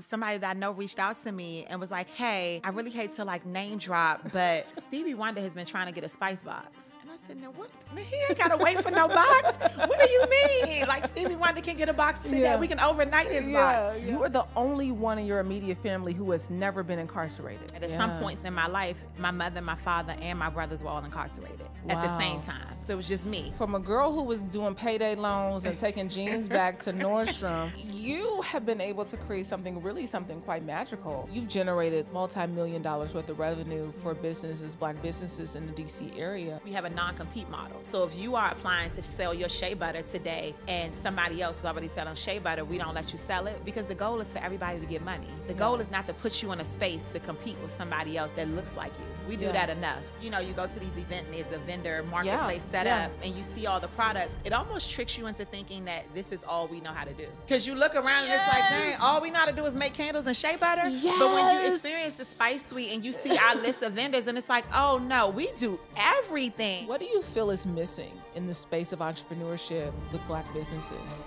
Somebody that I know reached out to me and was like, hey, I really hate to like name drop, but Stevie Wonder has been trying to get a spice box. And I said, no, what? Man, he ain't gotta wait for no box. What do you mean? Like Stevie Wonder can get a box today. Yeah. We can overnight his box. You are the only one in your immediate family who has never been incarcerated. And at some points in my life, my mother, my father, and my brothers were all incarcerated at the same time. So it was just me. From a girl who was doing payday loans and taking jeans back to Nordstrom, you have been able to create something really something quite magical. You've generated multi-million dollars worth of revenue for businesses, black businesses in the DC area. We have a non-compete model. So if you are applying to sell your shea butter today and somebody else is already selling shea butter, we don't let you sell it because the goal is for everybody to get money. The goal is not to put you in a space to compete with somebody else that looks like you. We do Yeah. that enough. You know, you go to these events and there's a vendor marketplace set yeah. up and you see all the products. It almost tricks you into thinking that this is all we know how to do. Because you look around and it's like, dang, all we know how to do is make candles and shea butter. But when you experience the spice suite and you see our list of vendors and it's like, oh no, we do everything. What do you feel is missing in the space of entrepreneurship with black businesses?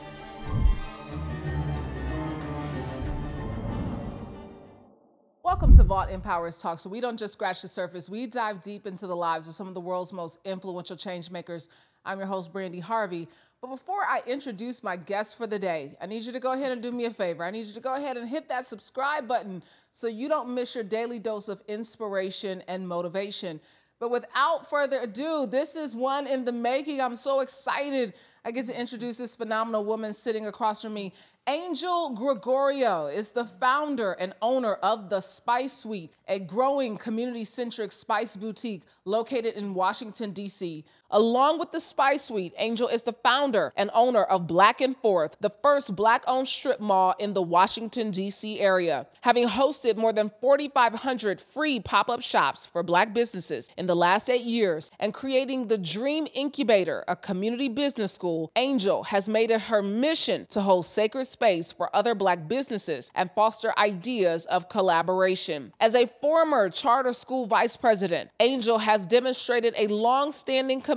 Welcome to Vault Empowers Talk. So we don't just scratch the surface, we dive deep into the lives of some of the world's most influential change makers. I'm your host, Brandi Harvey. But before I introduce my guest for the day, I need you to go ahead and do me a favor. I need you to go ahead and hit that subscribe button so you don't miss your daily dose of inspiration and motivation. But without further ado, this is one in the making. I'm so excited. I get to introduce this phenomenal woman sitting across from me. Angel Gregorio is the founder and owner of The Spice Suite, a growing community centric spice boutique located in Washington, D.C. Along with The Spice Suite, Angel is the founder and owner of Black and Forth, the first black owned strip mall in the Washington, D.C. area. Having hosted more than 4,500 free pop up shops for black businesses in the last eight years and creating the Dream Incubator, a community business school, Angel has made it her mission to hold sacred space for other black businesses and foster ideas of collaboration. As a former charter school vice president, Angel has demonstrated a long standing commitment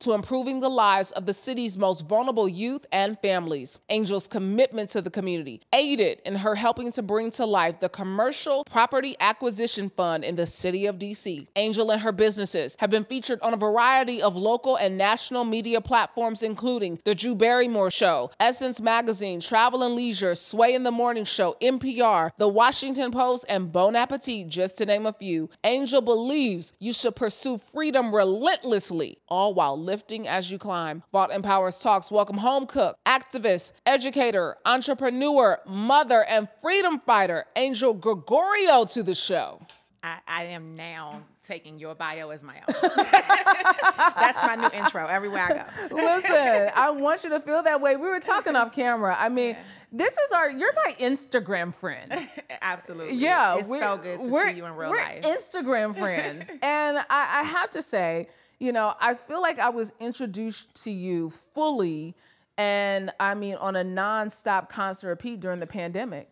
to improving the lives of the city's most vulnerable youth and families. Angel's commitment to the community aided in her helping to bring to life the Commercial Property Acquisition Fund in the city of DC. Angel and her businesses have been featured on a variety of local and national media platforms, including The Drew Barrymore Show, Essence Magazine, Travel and Leisure, Sway in the Morning Show, NPR, The Washington Post, and Bon Appetit, just to name a few. Angel believes you should pursue freedom relentlessly, all while lifting as you climb. Vault Empowers Talks welcome home cook, activist, educator, entrepreneur, mother, and freedom fighter, Angel Gregorio, to the show. I, I am now taking your bio as my own. That's my new intro everywhere I go. Listen, I want you to feel that way. We were talking off camera. I mean, this is our, you're my Instagram friend. Absolutely. Yeah, It's so good to we're- see you in real we're life. Instagram friends, and I, I have to say, you know, I feel like I was introduced to you fully, and I mean, on a non-stop constant repeat during the pandemic.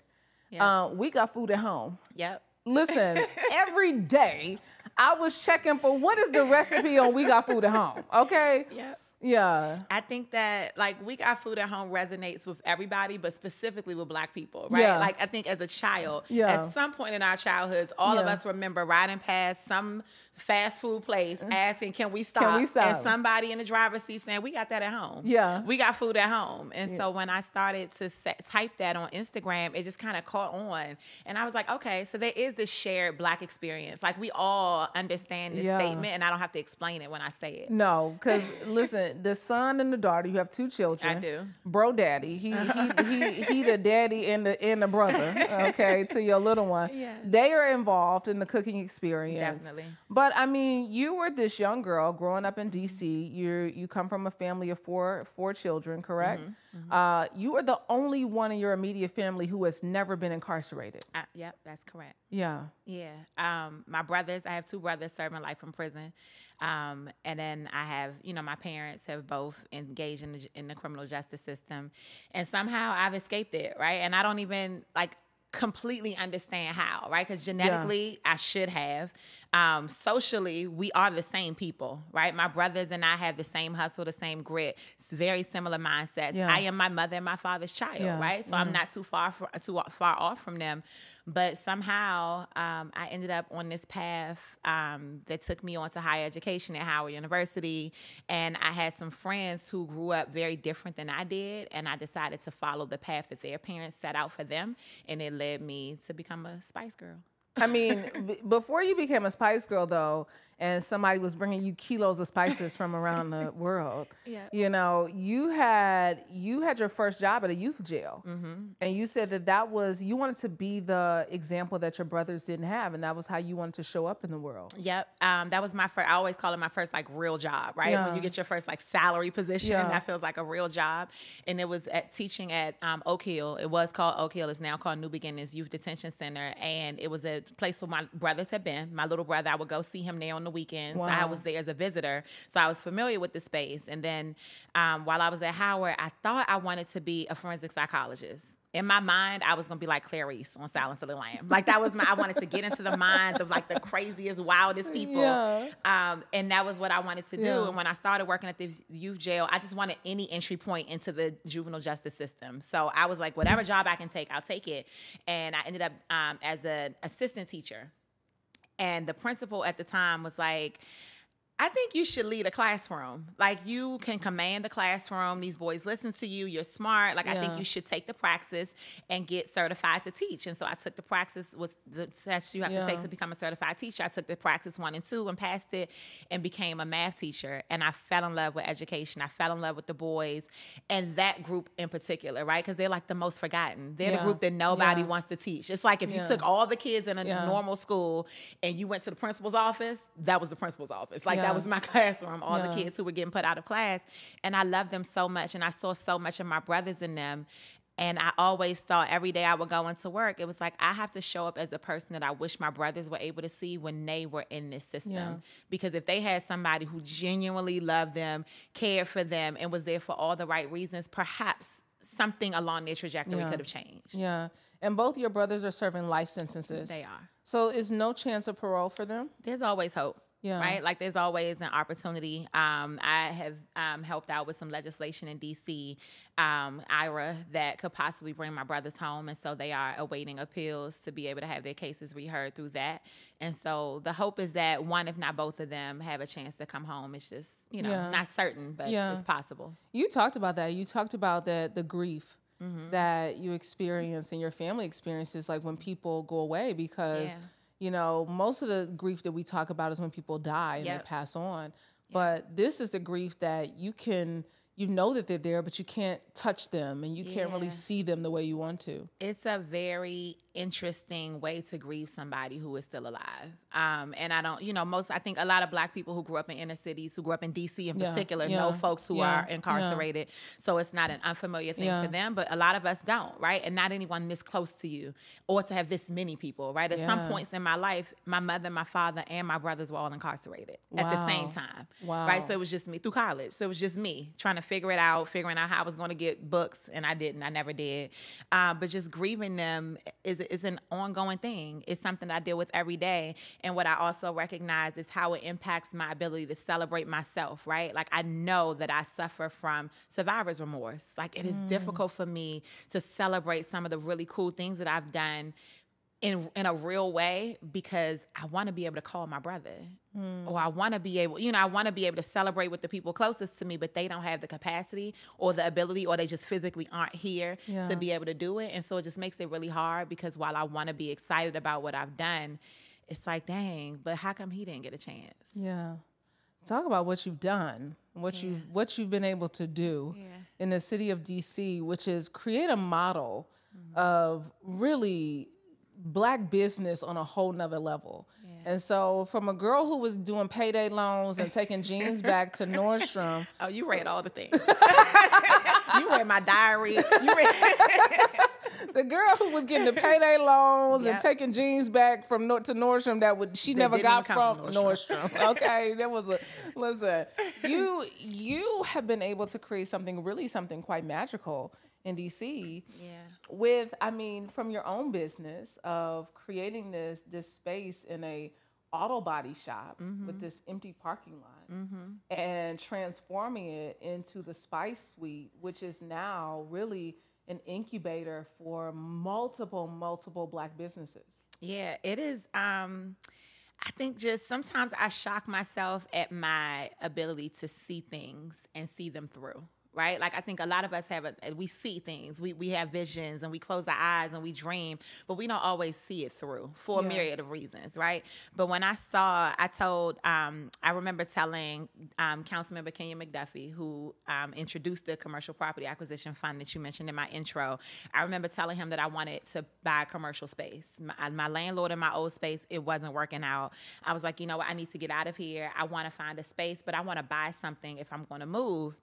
Yeah. Uh, we got food at home. yep. Listen, every day I was checking for what is the recipe on We Got Food at Home. Okay. Yep. Yeah. I think that like we got food at home resonates with everybody, but specifically with black people, right? Yeah. Like I think as a child, Yeah. at some point in our childhoods, all of us remember riding past some fast food place mm. asking, "Can we stop?" Can we stop? And somebody in the driver's seat saying, "We got that at home." Yeah. we got food at home. And so when I started to sa- type that on Instagram, it just kind of caught on, and I was like, "Okay, so there is this shared black experience. Like we all understand this Yeah. statement, and I don't have to explain it when I say it." No, because listen, the son and the daughter, you have two children. I do. Bro daddy. He he he he the daddy and the and the brother, okay, to your little one. Yes. They are involved in the cooking experience. Definitely. But I mean, you were this young girl growing up in DC. You you come from a family of four four children, correct? Mm-hmm, Uh, you are the only one in your immediate family who has never been incarcerated. I, yep, that's correct. Yeah. Yeah. Um, my brothers, I have two brothers serving life in prison. Um, and then I have, you know, my parents have both engaged in the, in the criminal justice system. And somehow I've escaped it, right? And I don't even like completely understand how, right? Because genetically I should have. Um, socially, we are the same people, right? My brothers and I have the same hustle, the same grit. Very similar mindsets. Yeah. I am my mother and my father's child, Yeah. right? So I'm not too far fr- too far off from them. But somehow um, I ended up on this path um, that took me on to higher education at Howard University. And I had some friends who grew up very different than I did. And I decided to follow the path that their parents set out for them. And it led me to become a Spice Girl. I mean, b- before you became a Spice Girl, though, and somebody was bringing you kilos of spices from around the world, Yeah. you know, you had you had your first job at a youth jail, and you said that that was you wanted to be the example that your brothers didn't have, and that was how you wanted to show up in the world. Yep. Um, that was my first, I always call it my first like real job, right? Yeah. When you get your first like salary position, Yeah. that feels like a real job. And it was at teaching at um, Oak Hill. It was called Oak Hill. It's now called New Beginnings Youth Detention Center. And it was a place where my brothers had been. My little brother, I would go see him there on the weekends. I was there as a visitor. So I was familiar with the space. And then um, while I was at Howard, I thought I wanted to be a forensic psychologist. In my mind, I was gonna be like Clarice on Silence of the Lamb. Like that was my. I wanted to get into the minds of like the craziest, wildest people. Yeah. Um, and that was what I wanted to do. Yeah. And when I started working at the youth jail, I just wanted any entry point into the juvenile justice system. So I was like, whatever job I can take, I'll take it. And I ended up um, as an assistant teacher. And the principal at the time was like, I think you should lead a classroom. Like you can command the classroom. These boys listen to you. You're smart. Like I think you should take the praxis and get certified to teach. And so I took the praxis was the test you have to take to become a certified teacher. I took the praxis one and two and passed it and became a math teacher. And I fell in love with education. I fell in love with the boys and that group in particular, right? Because they're like the most forgotten. They're Yeah. the group that nobody Yeah. wants to teach. It's like if you Yeah. took all the kids in a Yeah. normal school and you went to the principal's office, that was the principal's office. Like Yeah. That was my classroom, all Yeah. the kids who were getting put out of class. And I loved them so much. And I saw so much of my brothers in them. And I always thought every day I would go into work, it was like I have to show up as the person that I wish my brothers were able to see when they were in this system. Yeah. Because if they had somebody who genuinely loved them, cared for them, and was there for all the right reasons, perhaps something along their trajectory Yeah. could have changed. Yeah, and both your brothers are serving life sentences. They are. So is no chance of parole for them? there's always hope. Yeah. Right? Like there's always an opportunity. Um, I have um, helped out with some legislation in DC, um, IRA, that could possibly bring my brothers home. And so they are awaiting appeals to be able to have their cases reheard through that. And so the hope is that one, if not both of them, have a chance to come home. It's just, you know, Yeah. not certain, but Yeah. it's possible. You talked about that. You talked about that the grief Mm-hmm. that you experience and your family experiences, like when people go away, because Yeah. You know most of the grief that we talk about is when people die and they pass on. But this is the grief that you can. You know that they're there, but you can't touch them and you can't really see them the way you want to. it's a very interesting way to grieve somebody who is still alive. Um, and I don't, you know, most, I think a lot of black people who grew up in inner cities, who grew up in DC in Yeah, particular, yeah, know folks who yeah, are incarcerated. So it's not an unfamiliar thing for them, but a lot of us don't, right? And not anyone this close to you or to have this many people, right? At some points in my life, my mother, my father, and my brothers were all incarcerated at the same time. Wow. Right. So it was just me through college. So it was just me trying to figure it out, figuring out how I was going to get books, and I didn't. I never did. Um, but just grieving them is is an ongoing thing. It's something I deal with every day. And what I also recognize is how it impacts my ability to celebrate myself. Right. Like I know that I suffer from survivor's remorse. Like it is mm. difficult for me to celebrate some of the really cool things that I've done in in a real way because I want to be able to call my brother hmm. or I want to be able, you know, I want to be able to celebrate with the people closest to me, but they don't have the capacity or the ability or they just physically aren't here Yeah. to be able to do it. And so it just makes it really hard because while I want to be excited about what I've done, it's like, dang, but how come he didn't get a chance? Yeah. Talk about what you've done, what you've what you've been able to do Yeah. in the city of DC, which is create a model mm-hmm. of really black business on a whole nother level. And so from a girl who was doing payday loans and taking jeans back to Nordstrom, Oh, you read all the things. you read my diary. You read the girl who was getting the payday loans and taking jeans back from Nor- to Nordstrom that would she That never got from, from Nordstrom. okay, that was a listen. You you have been able to create something really something quite magical in DC Yeah. with I mean from your own business of creating this this space in a auto body shop mm-hmm. with this empty parking lot mm-hmm. and transforming it into the Spice Suite, which is now really an incubator for multiple, multiple Black businesses. Yeah, it is. Um, I think just sometimes I shock myself at my ability to see things and see them through right? Like I think a lot of us have a, we see things, we we have visions, and we close our eyes and we dream, but we don't always see it through for yeah. a myriad of reasons, right? But when I saw, I told, um, I remember telling um, Councilmember Kenyan McDuffie, who um, introduced the commercial property acquisition fund that you mentioned in my intro. I remember telling him that I wanted to buy a commercial space. My, my landlord in my old space, it wasn't working out. I was like, you know what, I need to get out of here. I want to find a space, but I want to buy something if I'm going to move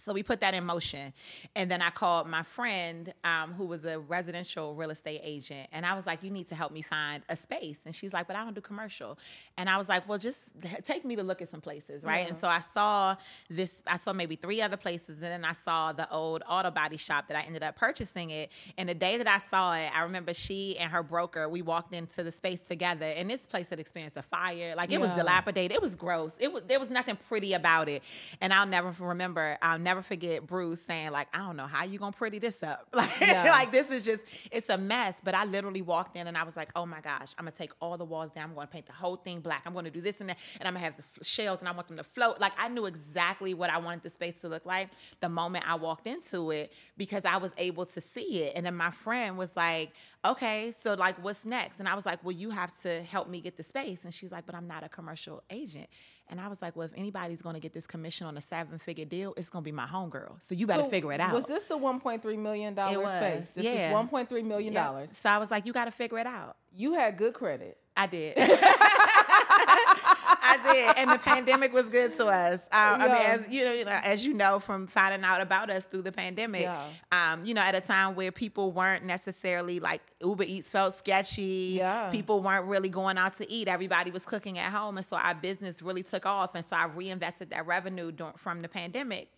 so we put that in motion. And then I called my friend um, who was a residential real estate agent. And I was like, you need to help me find a space. And she's like, but I don't do commercial. And I was like, well, just take me to look at some places, right? Yeah. And so I saw this, I saw maybe three other places. And then I saw the old auto body shop that I ended up purchasing it. And the day that I saw it, I remember she and her broker, we walked into the space together. And this place had experienced a fire. Like it yeah. was dilapidated. It was gross. It was, there was nothing pretty about it. And I'll never remember, I'll never never forget Bruce saying like, I don't know how you gonna pretty this up. Like, yeah. like this is just it's a mess. But I literally walked in and I was like, oh my gosh, I'm gonna take all the walls down. I'm gonna paint the whole thing black. I'm gonna do this and that, and I'm gonna have the shells and I want them to float. Like I knew exactly what I wanted the space to look like the moment I walked into it because I was able to see it. And then my friend was like, okay, so like what's next? And I was like, well, you have to help me get the space. And she's like, but I'm not a commercial agent. And I was like, well, if anybody's going to get this commission on a seven figure deal, it's going to be my homegirl. So you better so figure it out. Was this the $1.3 million space? This yeah. is $1.3 million. Yeah. So I was like, you got to figure it out. You had good credit. I did. I did, and the pandemic was good to us. Um, yeah. I mean, as you know, you know, as you know from finding out about us through the pandemic, yeah. um, you know, at a time where people weren't necessarily like Uber Eats felt sketchy. Yeah. People weren't really going out to eat. Everybody was cooking at home, and so our business really took off. And so I reinvested that revenue from the pandemic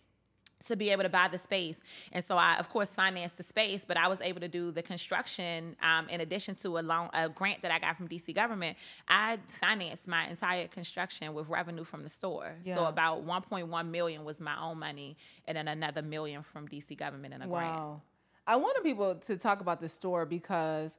to be able to buy the space. And so I, of course, financed the space, but I was able to do the construction um, in addition to a loan, a grant that I got from DC government. I financed my entire construction with revenue from the store. Yeah. So about 1.1 million was my own money, and then another million from DC government and a wow. grant. Wow. I wanted people to talk about the store because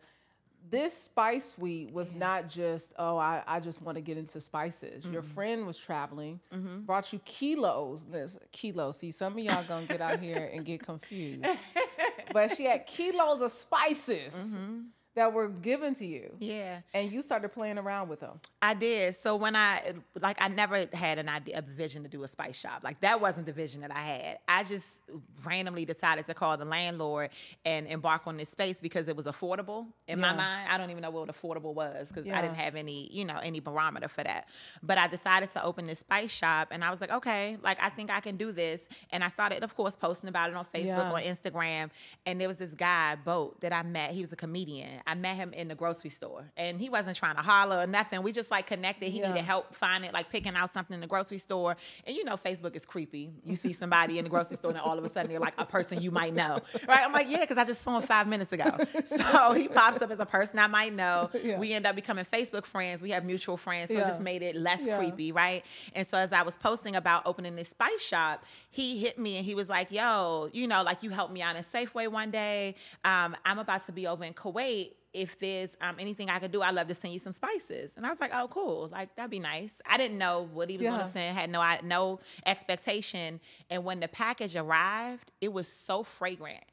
this spice suite was yeah. not just oh I, I just want to get into spices mm-hmm. your friend was traveling mm-hmm. brought you kilos this kilos see some of y'all gonna get out here and get confused but she had kilos of spices mm-hmm that were given to you. Yeah. And you started playing around with them. I did. So when I like I never had an idea a vision to do a spice shop. Like that wasn't the vision that I had. I just randomly decided to call the landlord and embark on this space because it was affordable in yeah. my mind. I don't even know what affordable was because yeah. I didn't have any, you know, any barometer for that. But I decided to open this spice shop and I was like, okay, like I think I can do this. And I started, of course, posting about it on Facebook, yeah. on Instagram. And there was this guy, Boat, that I met. He was a comedian. I met him in the grocery store and he wasn't trying to holler or nothing. We just like connected. He yeah. needed help finding, like picking out something in the grocery store. And you know, Facebook is creepy. You see somebody in the grocery store and all of a sudden they're like a person you might know, right? I'm like, yeah, because I just saw him five minutes ago. So he pops up as a person I might know. Yeah. We end up becoming Facebook friends. We have mutual friends. So yeah. it just made it less creepy, right? And so as I was posting about opening this spice shop, he hit me and he was like, yo, you know, like you helped me out in Safeway one day. Um, I'm about to be over in Kuwait if there's um, anything I could do, I'd love to send you some spices. And I was like, oh, cool. Like, that'd be nice. I didn't know what he was yeah. going to send, had no, I, no expectation. And when the package arrived, it was so fragrant.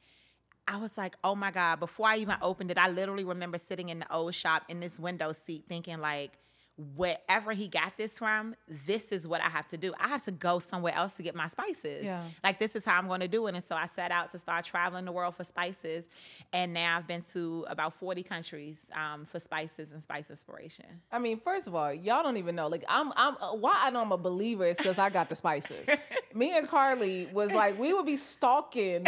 I was like, oh my God. Before I even opened it, I literally remember sitting in the old shop in this window seat thinking, like, wherever he got this from, this is what I have to do. I have to go somewhere else to get my spices. Yeah. Like this is how I'm going to do it. And so I set out to start traveling the world for spices, and now I've been to about 40 countries um, for spices and spice inspiration. I mean, first of all, y'all don't even know. Like I'm, I'm uh, why I know I'm a believer is because I got the spices. Me and Carly was like we would be stalking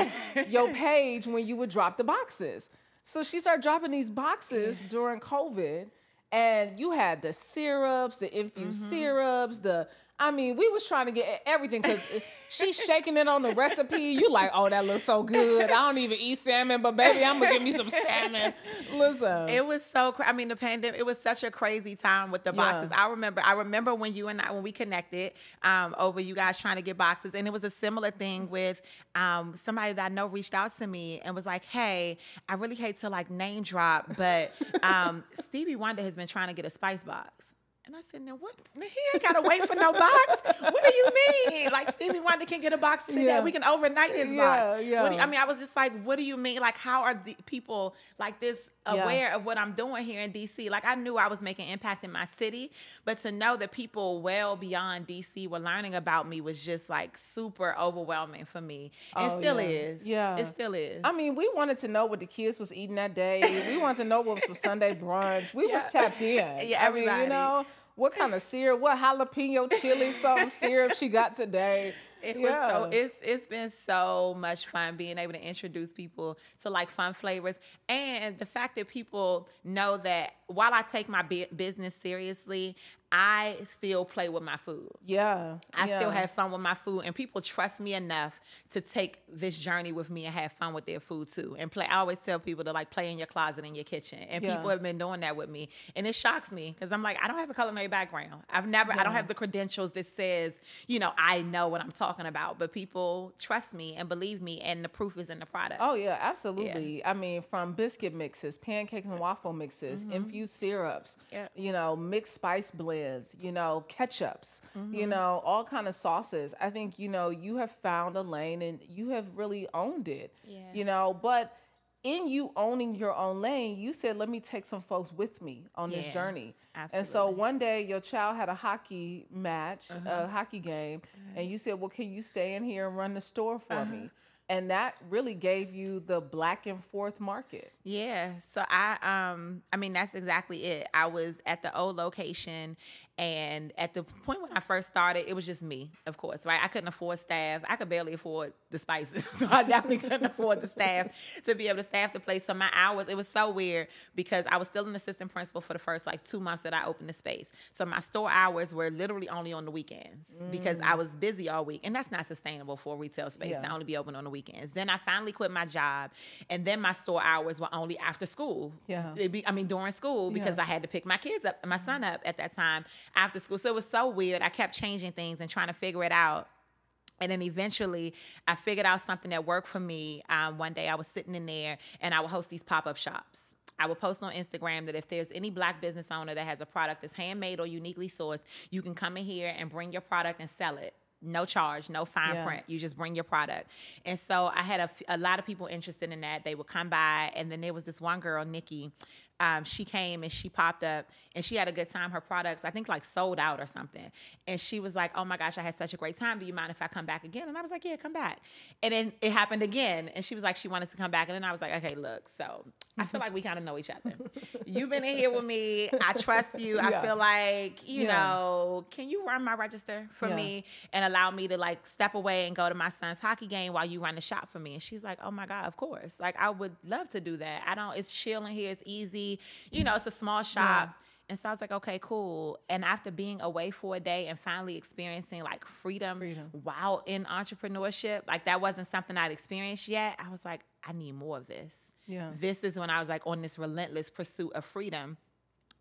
your page when you would drop the boxes. So she started dropping these boxes during COVID and you had the syrups, the infused mm-hmm. syrups, the I mean, we was trying to get everything because she's shaking it on the recipe. You like, oh, that looks so good. I don't even eat salmon, but baby, I'm gonna give me some salmon. Listen, it was so. I mean, the pandemic. It was such a crazy time with the boxes. Yeah. I remember. I remember when you and I when we connected um, over you guys trying to get boxes, and it was a similar thing with um, somebody that I know reached out to me and was like, "Hey, I really hate to like name drop, but um, Stevie Wonder has been trying to get a spice box." And I said, now what? Now he ain't got to wait for no box. What do you mean? Like Stevie Wonder can get a box today. Yeah. We can overnight his yeah, box. Yeah. You, I mean, I was just like, what do you mean? Like, how are the people like this aware yeah. of what I'm doing here in DC? Like, I knew I was making impact in my city, but to know that people well beyond DC were learning about me was just like super overwhelming for me. Oh, still is. Yeah. It still is. I mean, we wanted to know what the kids was eating that day. we wanted to know what was for Sunday brunch. We was tapped in. Yeah, everybody. I mean, you know, what kind of syrup, what jalapeno chili something syrup she got today. It yeah. was so it's it's been so much fun being able to introduce people to like fun flavors and the fact that people know that while I take my business seriously, I still play with my food. Yeah. I yeah. still have fun with my food and people trust me enough to take this journey with me and have fun with their food too. And play I always tell people to like play in your closet in your kitchen. And yeah. people have been doing that with me. And it shocks me because I'm like, I don't have a culinary background. I've never yeah. I don't have the credentials that says, you know, I know what I'm talking about. But people trust me and believe me and the proof is in the product. Oh yeah, absolutely. I mean, from biscuit mixes, pancakes and waffle mixes, mm-hmm. infused syrups, you know, mixed spice blends is, you know, ketchups, mm-hmm. you know, all kind of sauces. I think, you know, you have found a lane and you have really owned it. Yeah. You know, but in you owning your own lane, you said, let me take some folks with me on yeah, this journey. Absolutely. And so one day your child had a hockey match, uh-huh. a hockey game, uh-huh. and you said, well, can you stay in here and run the store for uh-huh. me? And that really gave you the black and forth market. Yeah so i um i mean that's exactly it. I was at the old location and at the point when I first started, it was just me, of course, right? I couldn't afford staff. I could barely afford the spices. So I definitely couldn't afford the staff to be able to staff the place. So my hours, it was so weird because I was still an assistant principal for the first like two months that I opened the space. So my store hours were literally only on the weekends mm. because I was busy all week. And that's not sustainable for a retail space yeah. to only be open on the weekends. Then I finally quit my job. And then my store hours were only after school. Yeah. Be, I mean, during school because yeah. I had to pick my kids up, my son up at that time after school. So it was so weird. I kept changing things and trying to figure it out. And then eventually, I figured out something that worked for me. Um, one day, I was sitting in there and I would host these pop up shops. I would post on Instagram that if there's any black business owner that has a product that's handmade or uniquely sourced, you can come in here and bring your product and sell it no charge, no fine yeah. print. You just bring your product. And so I had a, a lot of people interested in that. They would come by, and then there was this one girl, Nikki, um, she came and she popped up and she had a good time. Her products, I think, like sold out or something. And she was like, "Oh my gosh, I had such a great time. Do you mind if I come back again?" And I was like, "Yeah, come back." And then it happened again, and she was like, she wanted to come back, and then I was like, "Okay, look, so I feel like we kind of know each other. You've been in here with me. I trust you. Yeah. I feel like you yeah. know, can you run my register for yeah. me and allow me to like step away and go to my son's hockey game while you run the shop for me?" And she's like, "Oh my god, of course. Like I would love to do that. I don't. It's chill in here. It's easy." You know, it's a small shop. Yeah. And so I was like, okay, cool. And after being away for a day and finally experiencing like freedom, freedom, while in entrepreneurship, like that wasn't something I'd experienced yet. I was like, I need more of this. Yeah. This is when I was like on this relentless pursuit of freedom.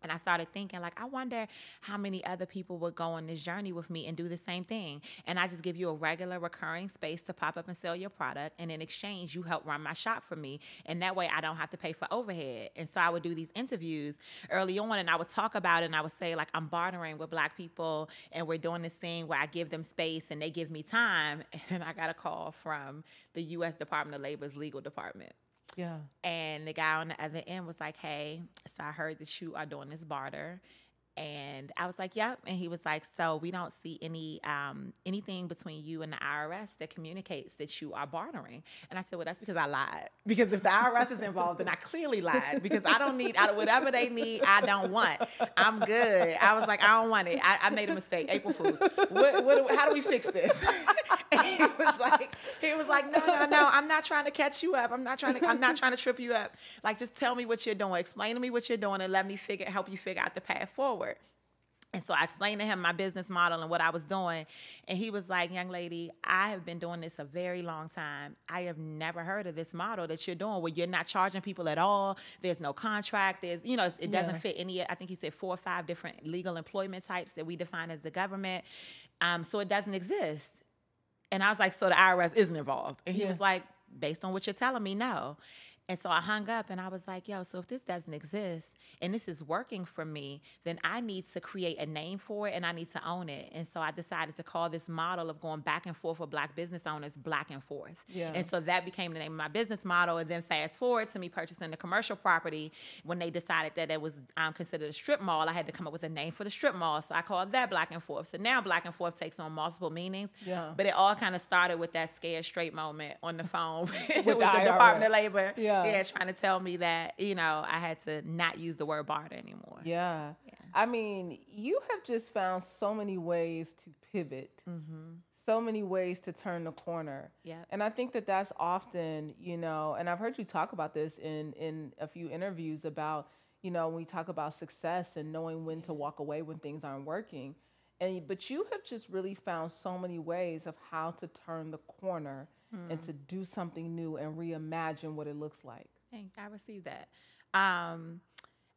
And I started thinking, like, I wonder how many other people would go on this journey with me and do the same thing. And I just give you a regular, recurring space to pop up and sell your product. And in exchange, you help run my shop for me. And that way, I don't have to pay for overhead. And so I would do these interviews early on and I would talk about it and I would say, like, I'm bartering with Black people and we're doing this thing where I give them space and they give me time. And I got a call from the US Department of Labor's legal department. Yeah. And the guy on the other end was like, hey, so I heard that you are doing this barter. And I was like, yep. And he was like, so we don't see any um, anything between you and the IRS that communicates that you are bartering. And I said, well, that's because I lied. Because if the IRS is involved, then I clearly lied because I don't need out whatever they need. I don't want. I'm good. I was like, I don't want it. I, I made a mistake. April Fools. What, what, how do we fix this? he was like, he was like, no, no, no. I'm not trying to catch you up. I'm not trying to. I'm not trying to trip you up. Like, just tell me what you're doing. Explain to me what you're doing, and let me figure help you figure out the path forward. And so I explained to him my business model and what I was doing. And he was like, Young lady, I have been doing this a very long time. I have never heard of this model that you're doing where you're not charging people at all. There's no contract. There's, you know, it doesn't Yeah. fit any, I think he said four or five different legal employment types that we define as the government. Um, so it doesn't exist. And I was like, So the IRS isn't involved. And he Yeah. was like, Based on what you're telling me, no. And so I hung up and I was like, yo, so if this doesn't exist and this is working for me, then I need to create a name for it and I need to own it. And so I decided to call this model of going back and forth with black business owners Black and Forth. Yeah. And so that became the name of my business model. And then fast forward to me purchasing the commercial property when they decided that it was um, considered a strip mall, I had to come up with a name for the strip mall. So I called that Black and Forth. So now Black and Forth takes on multiple meanings. Yeah. But it all kind of started with that scared straight moment on the phone with, the the, Department of Labor. Yeah. Yeah, trying to tell me that you know I had to not use the word barter anymore. Yeah. I mean, you have just found so many ways to pivot, mm-hmm. so many ways to turn the corner. Yeah. And I think that that's often, you know, and I've heard you talk about this in in a few interviews about, you know, when we talk about success and knowing when to walk away when things aren't working. And but you have just really found so many ways of how to turn the corner and to do something new and reimagine what it looks like. Thank I received that. Um,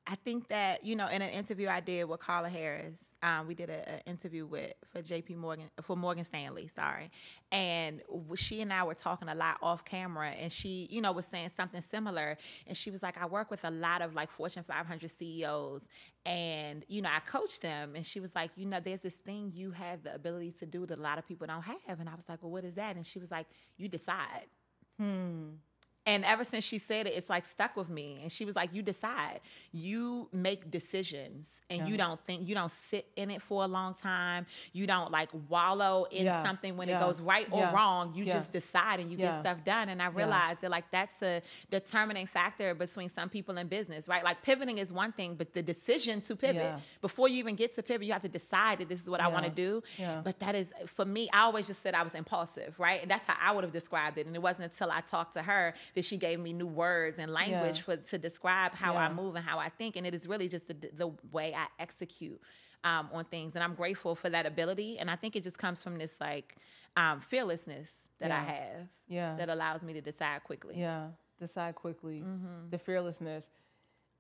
I think that you know, in an interview I did with Carla Harris, um, we did an interview with for J.P. Morgan for Morgan Stanley, sorry, and she and I were talking a lot off camera, and she, you know, was saying something similar, and she was like, I work with a lot of like Fortune 500 CEOs, and you know, I coach them, and she was like, you know, there's this thing you have the ability to do that a lot of people don't have, and I was like, well, what is that? And she was like, you decide. And ever since she said it, it's like stuck with me. And she was like, You decide. You make decisions and you don't think, you don't sit in it for a long time. You don't like wallow in Yeah. something when Yeah. it goes right or Yeah. wrong. You Yeah. just decide and you Yeah. get stuff done. And I realized that like that's a determining factor between some people in business, right? Like pivoting is one thing, but the decision to pivot, Yeah. before you even get to pivot, you have to decide that this is what I want to do. Yeah. But that is for me, I always just said I was impulsive, right? And that's how I would have described it. And it wasn't until I talked to her that she gave me new words and language Yeah. for to describe how I move and how I think. And it is really just the the way I execute um, on things. And I'm grateful for that ability. And I think it just comes from this like um, fearlessness that I have Yeah. that allows me to decide quickly. Yeah, decide quickly. Mm-hmm. The fearlessness.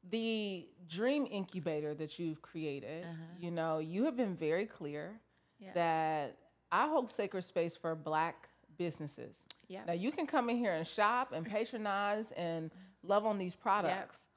The dream incubator that you've created, you know, you have been very clear Uh-huh. Yeah. that I hold sacred space for black businesses. Yeah. Now you can come in here and shop and patronize and love on these products,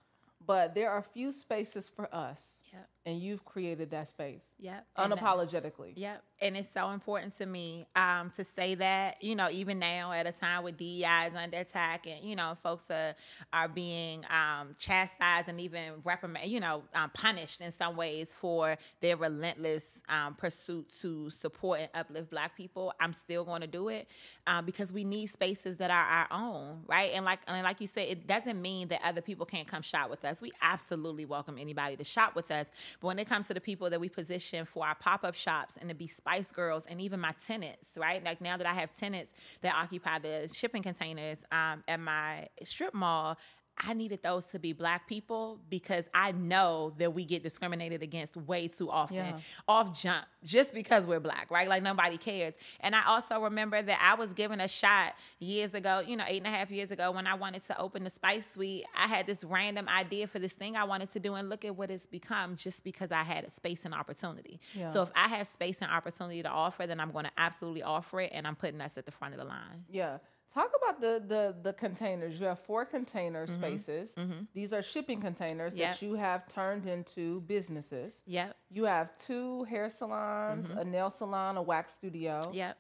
but there are few spaces for us. Yep. And you've created that space. Yep. Unapologetically. Yep. And it's so important to me um, to say that, you know, even now at a time with DEI is under attack and, you know, folks are, are being um, chastised and even reprimanded, you know, um, punished in some ways for their relentless um, pursuit to support and uplift Black people. I'm still going to do it um, because we need spaces that are our own, right? And like, and like you said, it doesn't mean that other people can't come shop with us. We absolutely welcome anybody to shop with us. But when it comes to the people that we position for our pop up shops and to be Spice Girls and even my tenants, right? Like now that I have tenants that occupy the shipping containers um, at my strip mall, I needed those to be black people because I know that we get discriminated against way too often Yeah. off jump just because we're black, right? Like nobody cares. And I also remember that I was given a shot years ago, you know, eight and a half years ago when I wanted to open the Spice Suite. I had this random idea for this thing I wanted to do, and look at what it's become just because I had a space and opportunity. Yeah. So if I have space and opportunity to offer, then I'm going to absolutely offer it, and I'm putting us at the front of the line. Yeah. Talk about the the the containers. You have four container spaces. These are shipping containers Mm-hmm. Yep. that you have turned into businesses. Yep. You have two hair salons, Mm-hmm. a nail salon, a wax studio. Yep.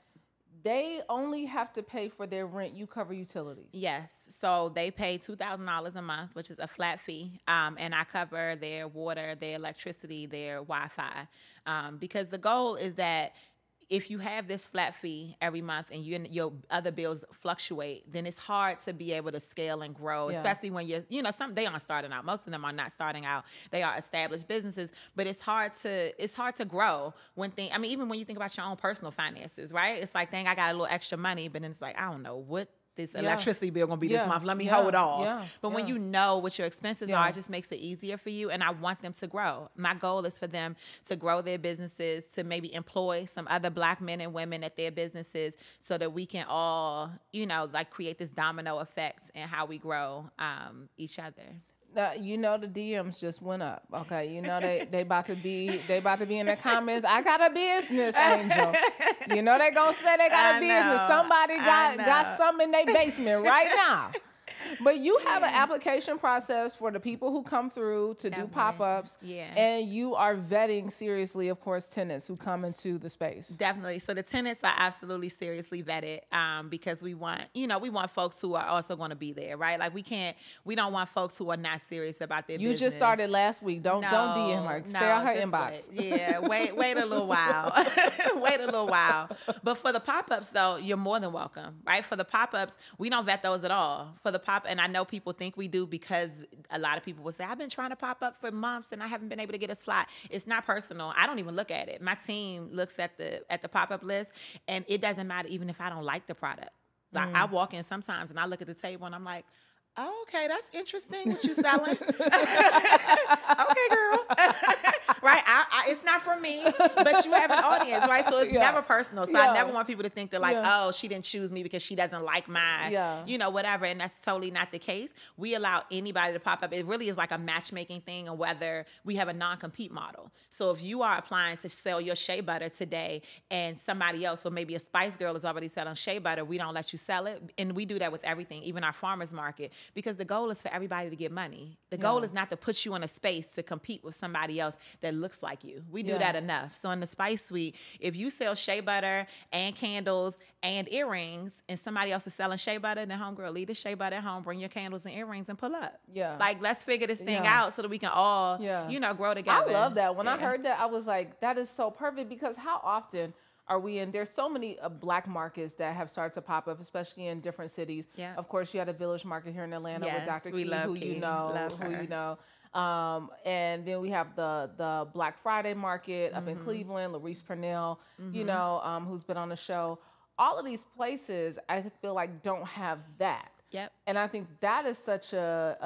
They only have to pay for their rent. You cover utilities. Yes. So they pay two thousand dollars a month, which is a flat fee, um, and I cover their water, their electricity, their Wi-Fi, um, because the goal is that if you have this flat fee every month and you, your other bills fluctuate, then it's hard to be able to scale and grow, Yeah. especially when you're, you know, some they aren't starting out. Most of them are not starting out. They are established businesses, but it's hard to it's hard to grow when thing. I mean, even when you think about your own personal finances, right? It's like, dang, I got a little extra money, but then it's like, I don't know what this Yeah. electricity bill gonna be this month. Let me hold off. But when you know what your expenses are, it just makes it easier for you. And I want them to grow. My goal is for them to grow their businesses, to maybe employ some other black men and women at their businesses so that we can all, you know, like create this domino effect and how we grow um, each other. Now, you know the DMs just went up. Okay, you know they they about to be they about to be in the comments. I got a business, Angel. You know they gonna say they got a I business. know. Somebody got got some in their basement right now. But you have an application process for the people who come through to do pop ups. Yeah. And you are vetting seriously, of course, tenants who come into the space. Definitely. So the tenants are absolutely seriously vetted um, because we want, you know, we want folks who are also going to be there, right? Like we can't, we don't want folks who are not serious about their You business. just started last week. Don't don't DM her. Stay no, out her inbox. wait. Yeah, wait, wait a little while. wait a little while. But for the pop ups, though, you're more than welcome, right? For the pop ups, we don't vet those at all. For the pop, and I know people think we do because a lot of people will say, "I've been trying to pop up for months and I haven't been able to get a slot." It's not personal. I don't even look at it. My team looks at the at the pop up list, and it doesn't matter even if I don't like the product. Like I mm. walk in sometimes and I look at the table and I'm like. Oh, okay, that's interesting. What you selling? okay, girl. right? I, I, it's not for me, but you have an audience, right? So it's Yeah. never personal. So Yeah. I never want people to think that like, Yeah. oh, she didn't choose me because she doesn't like my, you know, whatever. And that's totally not the case. We allow anybody to pop up. It really is like a matchmaking thing, and whether we have a non-compete model. So if you are applying to sell your shea butter today, and somebody else, or maybe a Spice Girl is already selling shea butter, we don't let you sell it, and we do that with everything, even our farmers market, because the goal is for everybody to get money. The goal is not to put you in a space to compete with somebody else that looks like you. We do Yeah. that enough. So in the Spice Suite, if you sell shea butter and candles and earrings, and somebody else is selling shea butter, then homegirl, leave the shea butter at home, bring your candles and earrings, and pull up. Yeah. Like let's figure this thing Yeah. out so that we can all, Yeah. you know, grow together. I love that. When I heard that, I was like, that is so perfect because how often are we in? There's so many uh, black markets that have started to pop up, especially in different cities. Yeah. Of course, you had a village market here in Atlanta with Dr. Key, who Key. you know, Love who her. you know. Um, and then we have the the Black Friday market up Mm-hmm. in Cleveland, Larice Purnell, you know, um, who's been on the show. All of these places, I feel like don't have that. Yep. And I think that is such a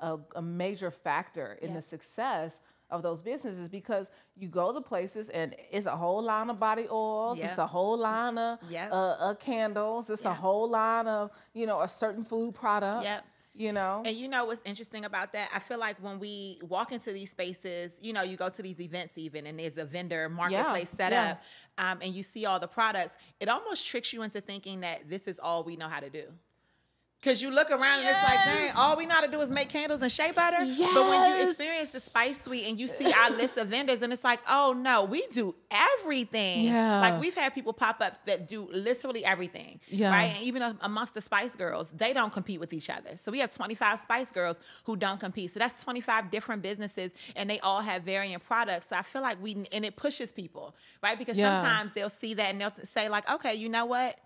a, a, a, major factor in Yeah. the success of those businesses because you go to places and it's a whole line of body oils, it's a whole line of Yeah. uh, uh, candles, it's a whole line of you know a certain food product. Yep. You know. And you know what's interesting about that? I feel like when we walk into these spaces, you know, you go to these events even, and there's a vendor marketplace set yeah. up, um, and you see all the products. It almost tricks you into thinking that this is all we know how to do. Cause you look around and it's like, dang, all we know how to do is make candles and shea butter. But when you experience the Spice Suite and you see our list of vendors, and it's like, oh no, we do everything. Yeah. Like we've had people pop up that do literally everything. Yeah. Right. And even amongst the Spice Girls, they don't compete with each other. So we have 25 Spice Girls who don't compete. So that's 25 different businesses, and they all have varying products. So I feel like we and it pushes people, right? Because Yeah. sometimes they'll see that and they'll say like, okay, you know what?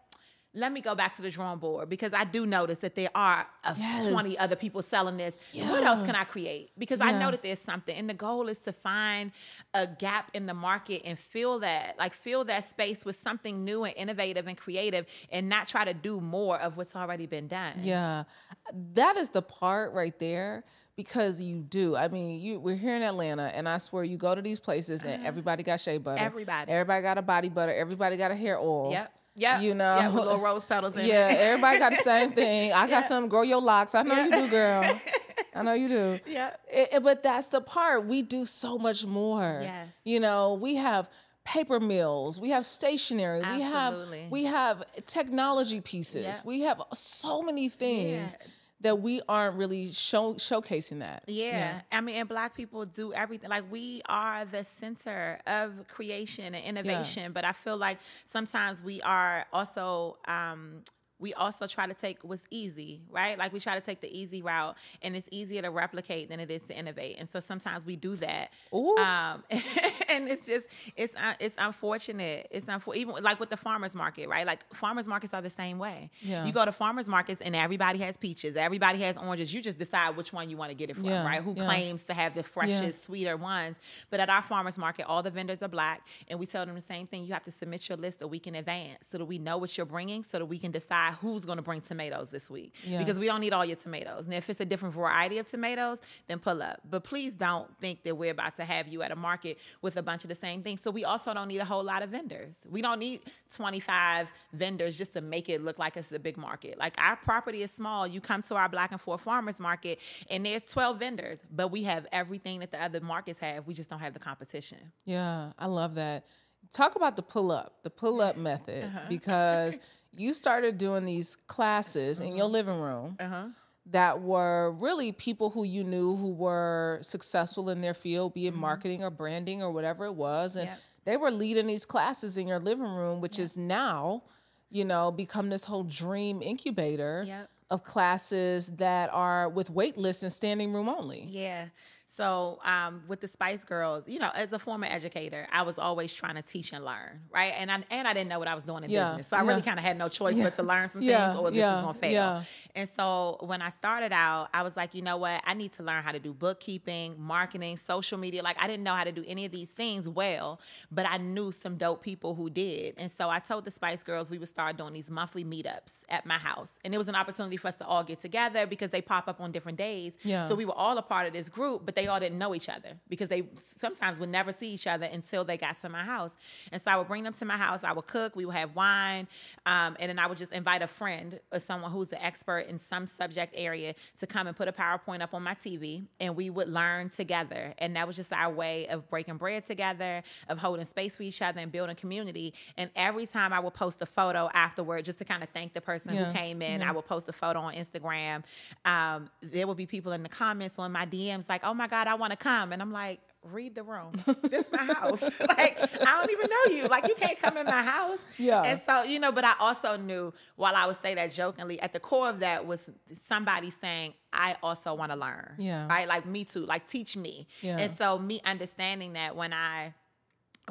Let me go back to the drawing board because I do notice that there are uh, Yes. 20 other people selling this. What else can I create? Because I know that there's something. And the goal is to find a gap in the market and fill that, like fill that space with something new and innovative and creative and not try to do more of what's already been done. Yeah, that is the part right there because you do. I mean, you we're here in Atlanta, and I swear you go to these places and everybody got shea butter. Everybody. everybody got a body butter. Everybody got a hair oil. Yep. Yep. You know, yeah, with little rose petals in Yeah, it. everybody got the same thing. I got Yeah. some grow your locks. I know you do, girl. I know you do. Yeah. It- it- but that's the part. We do so much more. Yes. You know, we have paper mills, we have stationery, Absolutely. we have we have technology pieces. Yeah. We have so many things Yeah. That we aren't really show, showcasing that. Yeah. I mean, and black people do everything. Like we are the center of creation and innovation, but I feel like sometimes we are also um we also try to take what's easy, right? Like we try to take the easy route, and it's easier to replicate than it is to innovate. And so sometimes we do that. Um, and it's just it's uh, it's unfortunate. It's unfor- even like with the farmers market, right? Like farmers markets are the same way. Yeah. You go to farmers markets and everybody has peaches, everybody has oranges. You just decide which one you want to get it from, Yeah, right? Who yeah. claims to have the freshest, sweeter ones? But at our farmers market, all the vendors are black, and we tell them the same thing. You have to submit your list a week in advance so that we know what you're bringing, so that we can decide decide who's going to bring tomatoes this week Yeah. because we don't need all your tomatoes. And if it's a different variety of tomatoes, then pull up. But please don't think that we're about to have you at a market with a bunch of the same things. So we also don't need a whole lot of vendors. We don't need 25 vendors just to make it look like it's a big market. Like our property is small. You come to our Black and Forth Farmers Market and there's 12 vendors, but we have everything that the other markets have. We just don't have the competition. Yeah, I love that. Talk about the pull up, the pull up method, uh-huh. because you started doing these classes in your living room Uh-huh. that were really people who you knew who were successful in their field, be it marketing or branding or whatever it was. And Yep. they were leading these classes in your living room, which is now, you know, become this whole dream incubator Yep. of classes that are with wait lists and standing room only. Yeah. So um, with the Spice Girls, you know, as a former educator, I was always trying to teach and learn, right? And I and I didn't know what I was doing in Yeah, business, so I really kind of had no choice Yeah. but to learn some Yeah, things, or this yeah, was gonna fail. And so when I started out, I was like, you know what? I need to learn how to do bookkeeping, marketing, social media. Like I didn't know how to do any of these things well, but I knew some dope people who did. And so I told the Spice Girls we would start doing these monthly meetups at my house, and it was an opportunity for us to all get together because they pop up on different days. Yeah. So we were all a part of this group, but they all didn't know each other because they sometimes would never see each other until they got to my house. And so I would bring them to my house. I would cook. We would have wine, um, and then I would just invite a friend or someone who's an expert in some subject area to come and put a PowerPoint up on my TV, and we would learn together. And that was just our way of breaking bread together, of holding space for each other, and building community. And every time I would post a photo afterward, just to kind of thank the person Yeah, who came in, yeah. I would post a photo on Instagram. Um, there would be people in the comments on my DMs like, "Oh my God, I want to come," and I'm like, "Read the room. this is my house. like I don't even know you. Like you can't come in my house." Yeah. And so you know, but I also knew while I would say that jokingly, at the core of that was somebody saying, "I also want to learn." Yeah. Right. Like me too. Like teach me. Yeah. And so me understanding that when I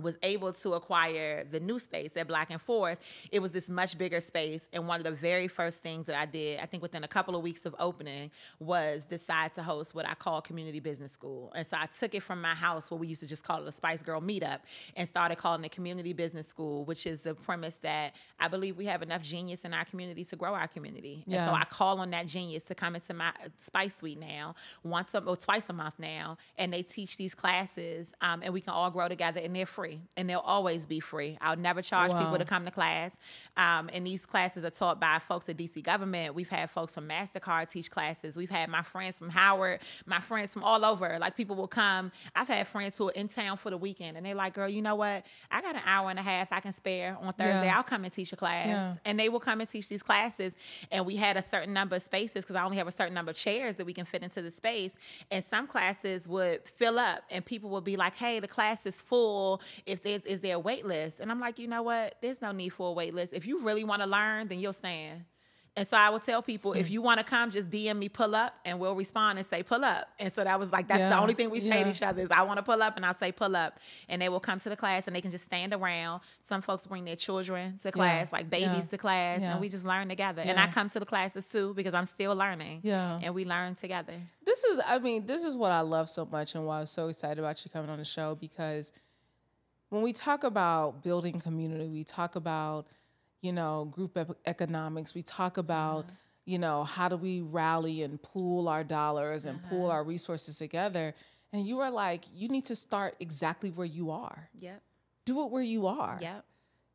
was able to acquire the new space at Black and Forth, it was this much bigger space. And one of the very first things that I did, I think within a couple of weeks of opening, was decide to host what I call community business school. And so I took it from my house, where we used to just call it a Spice Girl meetup, and started calling it community business school, which is the premise that I believe we have enough genius in our community to grow our community. And so I call on that genius to come into my Spice Suite now, once a, or twice a month now, and they teach these classes, um, and we can all grow together, and they're free, and they'll always be free. I'll never charge Wow. people to come to class, um, and these classes are taught by folks at DC government. We've had folks from Mastercard teach classes. We've had my friends from Howard, my friends from all over. Like people will come. I've had friends who are in town for the weekend, and they're like, "Girl, you know what? I got an hour and a half I can spare on Thursday. Yeah. I'll come and teach a class." Yeah. and they will come and teach these classes. And we had a certain number of spaces because I only have a certain number of chairs that we can fit into the space. And some classes would fill up, and people would be like, "Hey, the class is full. If there's is there a wait list?" And I'm like, you know what? There's no need for a wait list. If you really want to learn, then you'll stand. And so I would tell people, Hmm. if you want to come, just DM me, pull up, and we'll respond and say, pull up. And so that was like, that's the only thing we say yeah. to each other is, I want to pull up, and I'll say, pull up. And they will come to the class and they can just stand around. Some folks bring their children to class, like babies yeah, to class, yeah. and we just learn together. And I come to the classes too because I'm still learning. Yeah. And we learn together. this is i mean this is what i love so much and why i'm so excited about you coming on the show because when we talk about building community we talk about you know group ep- economics we talk about mm-hmm. you know how do we rally and pool our dollars and pool uh-huh. our resources together and you are like you need to start exactly where you are Yep. do it where you are Yep.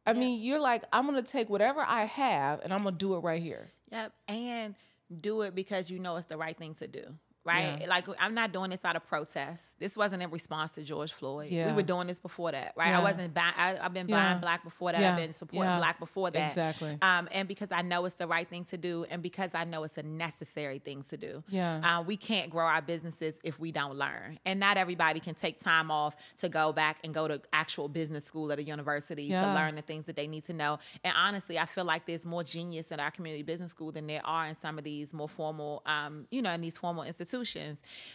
i mean you're like i'm gonna take whatever i have and i'm gonna do it right here Yep. And do it because you know it's the right thing to do. Right? Yeah. Like I'm not doing this out of protest. This wasn't in response to George Floyd. Yeah. We were doing this before that, right? Yeah. I wasn't buying I, I've been buying black before that. I've been supporting black before that. Exactly. Um, and because I know it's the right thing to do and because I know it's a necessary thing to do. Yeah. Uh, we can't grow our businesses if we don't learn. And not everybody can take time off to go back and go to actual business school at a university to learn the things that they need to know. And honestly, I feel like there's more genius in our community business school than there are in some of these more formal, um, you know, in these formal institutions.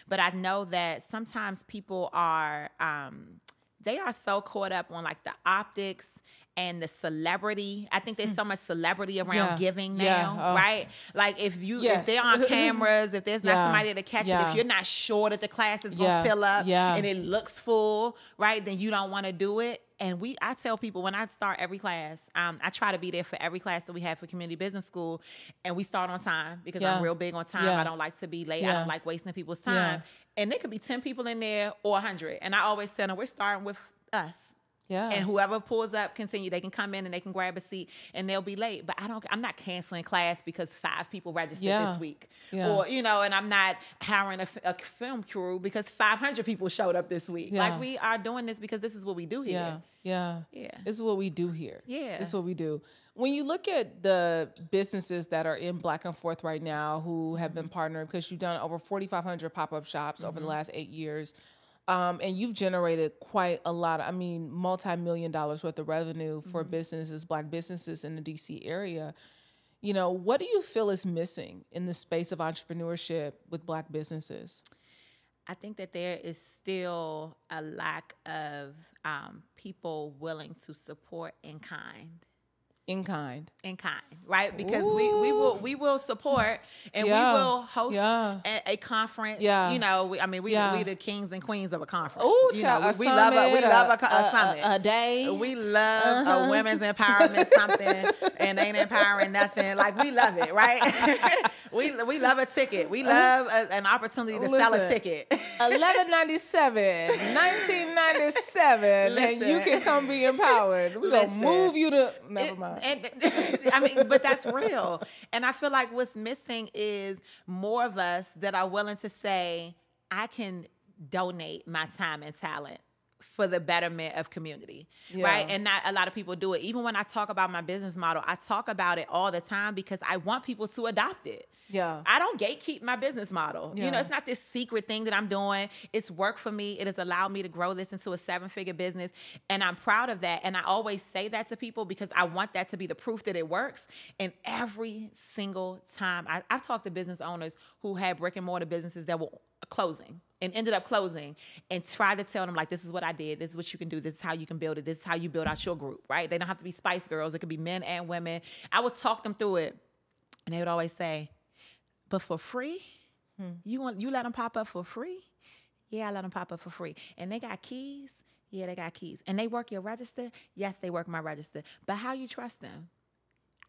But I know that sometimes people are, um, they are so caught up on like the optics and the celebrity. I think there's so much celebrity around Mm. Yeah. giving Yeah. now, Oh. right? Like if you Yes. if they're on cameras, if there's not Yeah. somebody to catch it, if you're not sure that the class is gonna fill up and it looks full, right? Then you don't want to do it. and we I tell people when I start every class, um, I try to be there for every class that we have for community business school, and we start on time because. I'm real big on time. I don't like to be late. I don't like wasting people's time. And there could be ten people in there or hundred, and I always tell them we're starting with us. Yeah. And whoever pulls up, continue. They can come in and they can grab a seat, and they'll be late. But I don't. I'm not canceling class because five people registered Yeah. this week, Yeah. or you know, and I'm not hiring a film crew because 500 people showed up this week. Like we are doing this because this is what we do here. Yeah, yeah. This is what we do here. Yeah. this is what we do. When you look at the businesses that are in Black and Forth right now, who have been partnered, because you've done over forty five hundred pop up shops over the mm-hmm. last eight years, um, and you've generated quite a lot. Of, I mean, multi million dollars worth of revenue for businesses, Black businesses in the DC area. You know, what do you feel is missing in the space of entrepreneurship with Black businesses? I think that there is still a lack of um, people willing to support in kind. In kind. in kind, right? Because we, we will we will support and Yeah. we will host Yeah. a, a conference. Yeah. you know, we, I mean, we Yeah. we the kings and queens of a conference. Oh, you child, know, we, we love a we love a, a- summit, a day. We love Uh-huh. a women's empowerment something, and ain't empowering nothing. Like we love it, right? we we love a ticket. We love a, an opportunity to sell a ticket. 1197, 1997, and you can come be empowered. We're going to move you to. Never It- And I mean, but that's real. And I feel like what's missing is more of us that are willing to say, I can donate my time and talent for the betterment of community right and not a lot of people do it even when i talk about my business model i talk about it all the time because i want people to adopt it Yeah. I don't gatekeep my business model. You know, it's not this secret thing that I'm doing. It's work for me. It has allowed me to grow this into a seven figure business. And I'm proud of that. And I always say that to people because I want that to be the proof that it works. And every single time I, I've talked to business owners who had brick and mortar businesses that were closing and ended up closing and tried to tell them like this is what I did, this is what you can do, this is how you can build it, this is how you build out your group, right? They don't have to be Spice Girls, it could be men and women. I would talk them through it and they would always say, but for free, hmm. you want you let them pop up for free? Yeah, I let them pop up for free. And they got keys? Yeah, they got keys. And they work your register? Yes, they work my register. But how you trust them?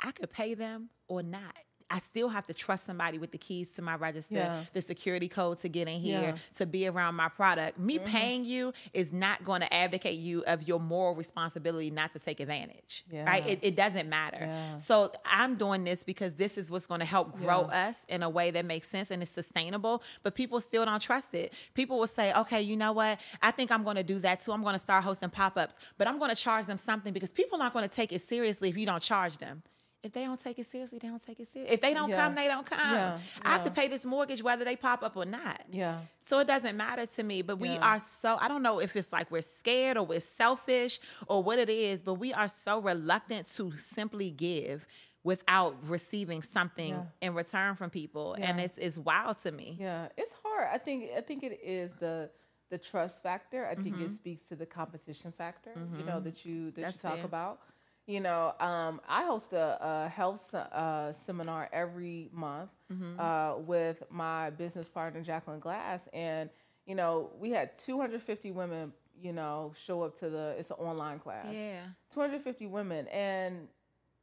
I could pay them or not. I still have to trust somebody with the keys to my register, Yeah. the security code to get in here, Yeah. to be around my product. Me mm-hmm. paying you is not going to abdicate you of your moral responsibility not to take advantage. Right? It, it doesn't matter. Yeah. So I'm doing this because this is what's going to help grow Yeah. us in a way that makes sense and is sustainable. But people still don't trust it. People will say, okay, you know what? I think I'm going to do that too. I'm going to start hosting pop ups, but I'm going to charge them something because people aren't going to take it seriously if you don't charge them. If they don't take it seriously, they don't take it seriously. If they don't Yeah. come, they don't come. Yeah. I have to pay this mortgage whether they pop up or not. Yeah. So it doesn't matter to me, but we Yeah. are so I don't know if it's like we're scared or we're selfish or what it is, but we are so reluctant to simply give without receiving something Yeah. in return from people. And it's it's wild to me. Yeah, it's hard. I think I think it is the the trust factor. I think it mm-hmm. speaks to the competition factor. You know mm-hmm. that you that That's you talk fair. about. You know, um, I host a, a health uh, seminar every month uh, with my business partner Jacqueline Glass, and you know we had 250 women. You know, show up to the it's an online class. Yeah. 250 women and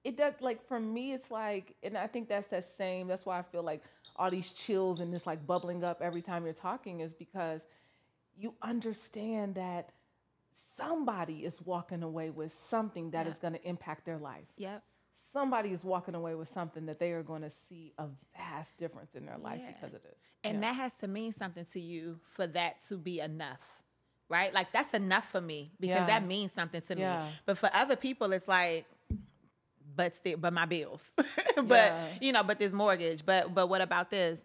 it does like for me it's like and i think that's that same that's why i feel like all these chills and this like bubbling up every time you're talking is because you understand that somebody is walking away with something that is going to impact their life Yep. somebody is walking away with something that they are going to see a vast difference in their life Yeah. because of this And that has to mean something to you for that to be enough. Right? Like that's enough for me because Yeah. that means something to Yeah. me. But for other people it's like but still but my bills. but Yeah. you know, but this mortgage. But but what about this?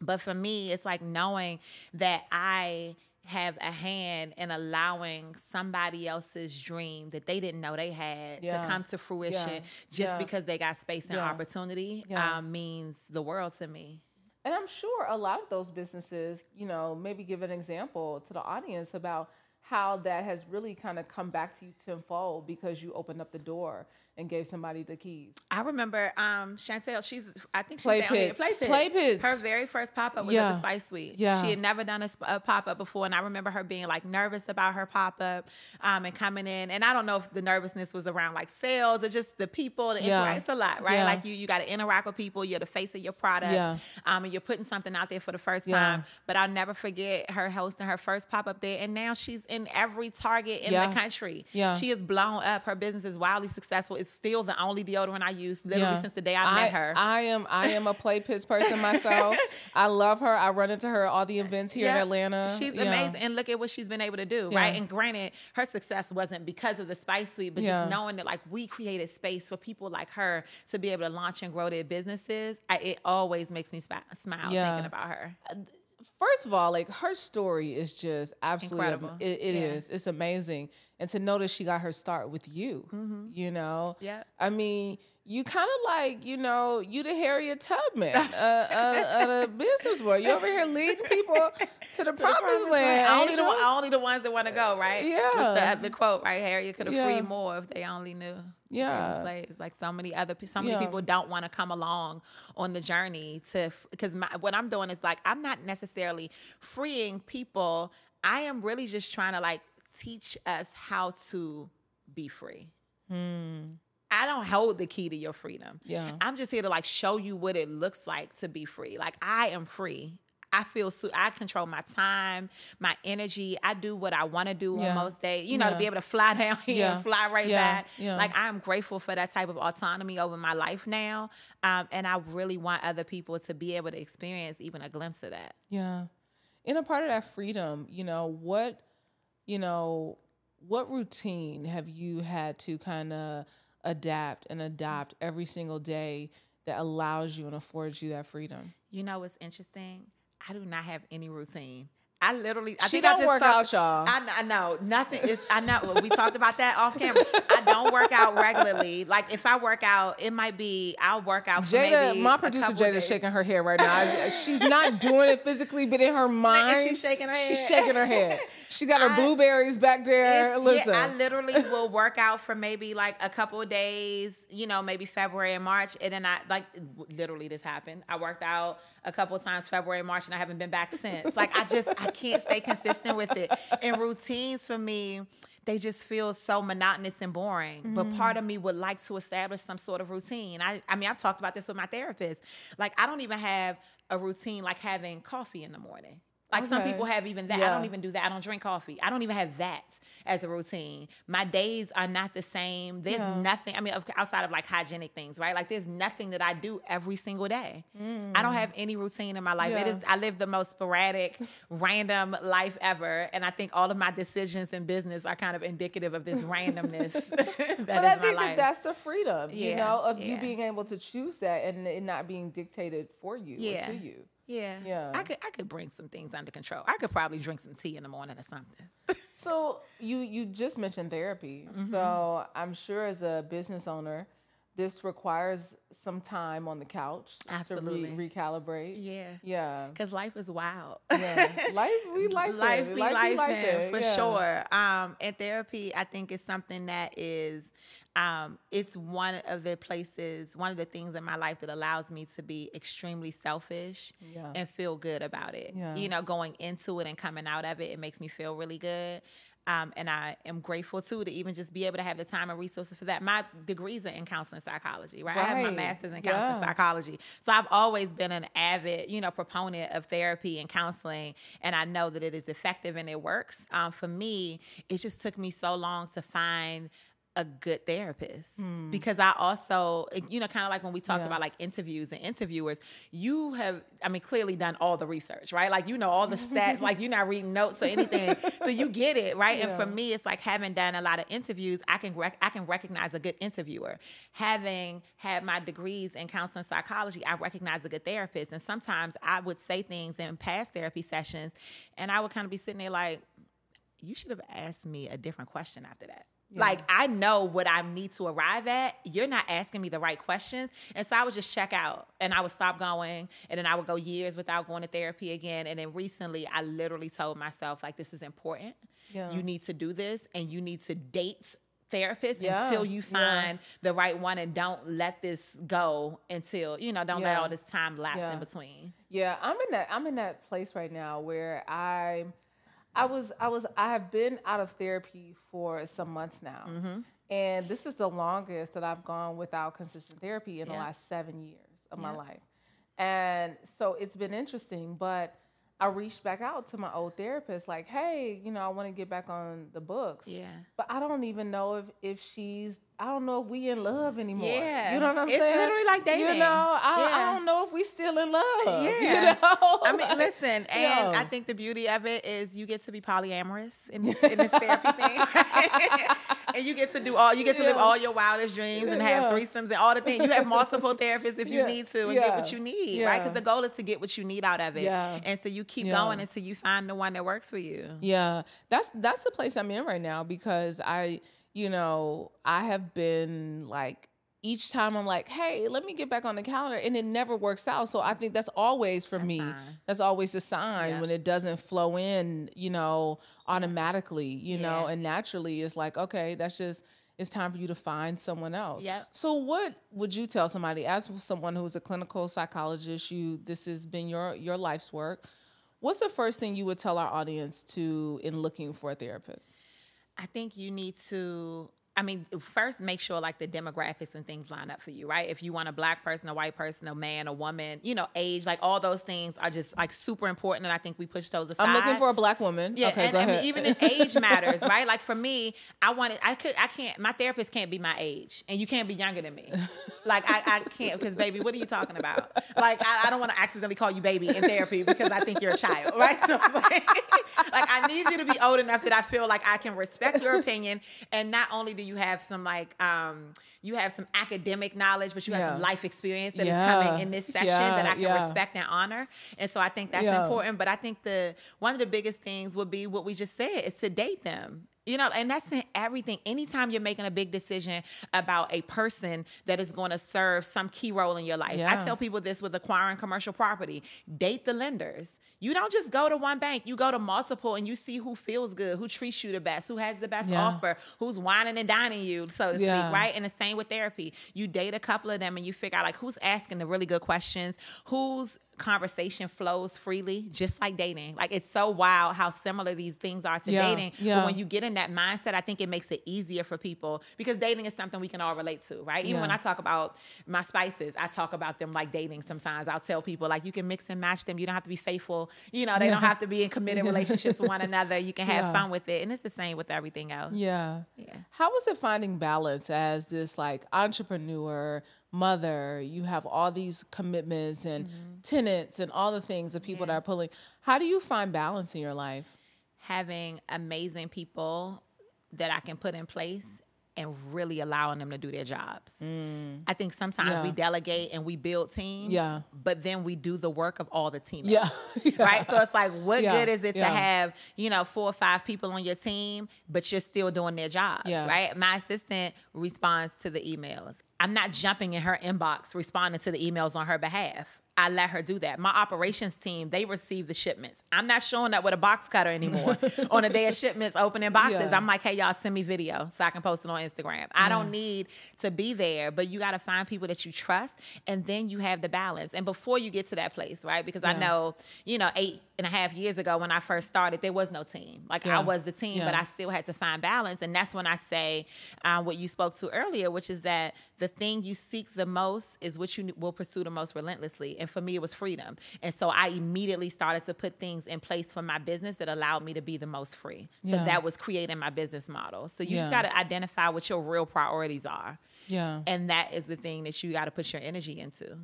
But for me, it's like knowing that I have a hand in allowing somebody else's dream that they didn't know they had Yeah. to come to fruition Yeah. just Yeah. because they got space and opportunity um, means the world to me. And I'm sure a lot of those businesses, you know, maybe give an example to the audience about how that has really kind of come back to you tenfold because you opened up the door and gave somebody the keys. I remember um Chantel, she's I think she's Play down. Pits. Play Pits. Play Pits. Her very first pop up was Yeah. at the Spice Suite. Yeah. She had never done a, a pop up before, and I remember her being like nervous about her pop up um, and coming in. And I don't know if the nervousness was around like sales or just the people. The Yeah. It's a lot, right? Yeah. Like you, you got to interact with people. You're the face of your product, Yeah. um, and you're putting something out there for the first Yeah. time. But I'll never forget her hosting her first pop up there, and now she's in every Target in the country. Yeah. She has blown up. Her business is wildly successful. It's still the only deodorant I use literally since the day I, met her. I am I am a play pits person myself. I love her. I run into her at all the events here in Atlanta. She's Yeah. amazing. And look at what she's been able to do, Yeah. right? And granted, her success wasn't because of the Spice Suite, but Yeah. just knowing that like we created space for people like her to be able to launch and grow their businesses, I, it always makes me smile Yeah. thinking about her. Uh, First of all, like her story is just absolutely Incredible. It, it Yeah. is. It's amazing, and to know that she got her start with you, you know. Mm-hmm. Yeah. I mean, you kind of like you know you the Harriet Tubman uh, uh, of the business world. You over here leading people to the promised land. Only the, only the ones that want to go, right? Yeah. The, the quote, right? Harriet could have Yeah. freed more if they only knew. Yeah. slaves. Like so many other, so many Yeah. people don't want to come along on the journey to, because what I'm doing is like, I'm not necessarily freeing people. I am really just trying to like teach us how to be free. Hmm. I don't hold the key to your freedom. Yeah. I'm just here to like show you what it looks like to be free. Like I am free. I feel so I control my time, my energy. I do what I want to do Yeah. on most days. You know, Yeah. to be able to fly down here Yeah. and fly right back. Like I'm grateful for that type of autonomy over my life now. Um, and I really want other people to be able to experience even a glimpse of that. Yeah. In a part of that freedom, you know, what, you know, what routine have you had to kind of adapt and adopt every single day that allows you and affords you that freedom? You know what's interesting? I do not have any routine. I literally, I She think don't just work saw- out, y'all. I, I know nothing is. I know we talked about that off camera. I don't work out regularly. Like if I work out, it might be I'll work out. For Jada, maybe my producer couple Jada is shaking her head right now. She's not doing it physically, but in her mind, she shaking her She's shaking her head. She got her I- blueberries back there. Listen, Yeah, I literally will work out for maybe like a couple of days, you know, maybe February and March. And then I like literally this happened. I worked out a couple of times February and March and I haven't been back since. Like I just I can't stay consistent with it. And routines for me, they just feel so monotonous and boring. But part of mm-hmm. me would like to establish some sort of routine. I I mean, I've talked about this with my therapist. Like I don't even have a routine like having coffee in the morning. Like some people have even that. I don't even do that. I don't drink coffee. I don't even have that as a routine. My days are not the same. There's Yeah. nothing, I mean, outside of like hygienic things, right? Like there's nothing that I do every single day. I don't mm. have any routine in my life. It Yeah. is, I live the most sporadic, random life ever. And I think all of my decisions in business are kind of indicative of this randomness that is but I my think that that's the freedom, you know, of you being able to choose that and it not being dictated for you Yeah. or to you. Yeah. Yeah. I could, I could bring some things under control. I could probably drink some tea in the morning or something. So you you just mentioned therapy. Mm-hmm. So I'm sure as a business owner, this requires some time on the couch Absolutely. to re- recalibrate. Yeah. Yeah. Because life is wild. Yeah. Life we life life it. be Life life, be life for. Yeah. sure. Um, and therapy, I think, is something that is, um, it's one of the places, one of the things in my life that allows me to be extremely selfish Yeah. and feel good about it. Yeah. You know, going into it and coming out of it, it makes me feel really good. Um, and I am grateful too to even just be able to have the time and resources for that. My degrees are in counseling psychology, right? I have my master's in counseling Yeah. psychology. So I've always been an avid, you know, proponent of therapy and counseling, and I know that it is effective and it works. Um, for me, it just took me so long to find a good therapist mm. because I also, you know, kind of like when we talk. Yeah. about like interviews and interviewers, you have, I mean, clearly done all the research, right? Like, you know, all the stats, like you're not reading notes or anything. so you get it, right? And for me, it's like having done a lot of interviews, I can, rec- I can recognize a good interviewer. Having had my degrees in counseling psychology, I recognize a good therapist. And sometimes I would say things in past therapy sessions and I would kind of be sitting there like, you should have asked me a different question after that. Like I know what I need to arrive at. You're not asking me the right questions. And so I would just check out and I would stop going and then I would go years without going to therapy again. And then recently I literally told myself like this is important. yeah. you need to do this and you need to date therapist Yeah, until you yeah. find the right one and don't let this go until you know don't let all this time lapse Yeah. in between Yeah, I'm in that I'm in that place right now where I I was I was I have been out of therapy for some months now. Mm-hmm. And this is the longest that I've gone without consistent therapy in the last 7 years of my life. And so it's been interesting, but I reached back out to my old therapist like, "Hey, you know, I want to get back on the books." yeah But I don't even know if if she's I don't know if we in love anymore. Yeah. You know what I'm It's saying? literally like dating. You know, I, Yeah. I don't know if we still in love. Yeah. You know? I mean, listen, and Yo. I think the beauty of it is you get to be polyamorous in this, in this therapy thing, and you get to do all you get to live all your wildest dreams and have Yeah. threesomes and all the things. You have multiple therapists if you Yeah. need to and get what you need, right? Because the goal is to get what you need out of it, Yeah. and so you keep Yeah. going until you find the one that works for you. Yeah, that's that's the place I'm in right now because I, you know, I have been like each time I'm like, hey, let me get back on the calendar, and it never works out. So I think that's always for A me. sign. That's always a sign Yeah. when it doesn't flow in, you know, automatically, you know, and naturally. It's like, okay, that's just. It's time for you to find someone else. Yep. So, what would you tell somebody as someone who's a clinical psychologist? You, this has been your your life's work. What's the first thing you would tell our audience to in looking for a therapist? I think you need to. I mean, first make sure like the demographics and things line up for you, right? If you want a black person, a white person, a man, a woman, you know, age, like all those things are just like super important, and I think we push those aside. I'm looking for a black woman. Yeah, okay, and I mean, even if age matters, right? Like for me, I wanted, I could, I can't. My therapist can't be my age, and you can't be younger than me. Like I, I can't because, baby, what are you talking about? Like I, I don't want to accidentally call you baby in therapy because I think you're a child, right? So it's like, like I need you to be old enough that I feel like I can respect your opinion, and not only do you have some like, um, you have some academic knowledge, but you have some life experience that is Yeah. coming in this session Yeah, that I can yeah. respect and honor, and so I think that's Yeah. important. But I think the one of the biggest things would be what we just said is to date them. You know, and that's in everything. Anytime you're making a big decision about a person that is going to serve some key role in your life. Yeah. I tell people this with acquiring commercial property. Date the lenders. You don't just go to one bank, you go to multiple and you see who feels good, who treats you the best, who has the best Yeah. offer, who's wining and dining you, so to Yeah. speak, right? And the same with therapy. You date a couple of them and you figure out like who's asking the really good questions, whose conversation flows freely, just like dating. Like it's so wild how similar these things are to Yeah, dating. yeah. But when you get in that mindset, I think it makes it easier for people because dating is something we can all relate to, right? Even Yeah. when I talk about my spices, I talk about them like dating sometimes. I'll tell people like you can mix and match them. You don't have to be faithful. You know, they don't have to be in committed relationships with one another. You can have fun with it. And it's the same with everything else. yeah. Yeah. How was it finding balance as this like entrepreneur, mother? You have all these commitments and mm-hmm. tenants and all the things that people that are pulling. How do you find balance in your life? having amazing people that I can put in place and really allowing them to do their jobs. Mm. I think sometimes we delegate and we build teams, Yeah. but then we do the work of all the teammates. Yeah. Yeah. Right? So it's like, what Yeah. good is it Yeah. to have, you know, four or five people on your team, but you're still doing their jobs, Yeah. right? My assistant responds to the emails. I'm not jumping in her inbox responding to the emails on her behalf. I let her do that. My operations team, they receive the shipments. I'm not showing up with a box cutter anymore on a day of shipments, opening boxes. Yeah. I'm like, hey, y'all, send me video so I can post it on Instagram. I don't need to be there, but you got to find people that you trust, and then you have the balance. And before you get to that place, right? Because I know, you know, eight and a half years ago when I first started, there was no team. Like Yeah. I was the team, but I still had to find balance. And that's when I say uh, what you spoke to earlier, which is that the thing you seek the most is what you will pursue the most relentlessly. And for me, it was freedom. And so I immediately started to put things in place for my business that allowed me to be the most free. So Yeah. that was creating my business model. So you just got to identify what your real priorities are. Yeah. And that is the thing that you got to put your energy into.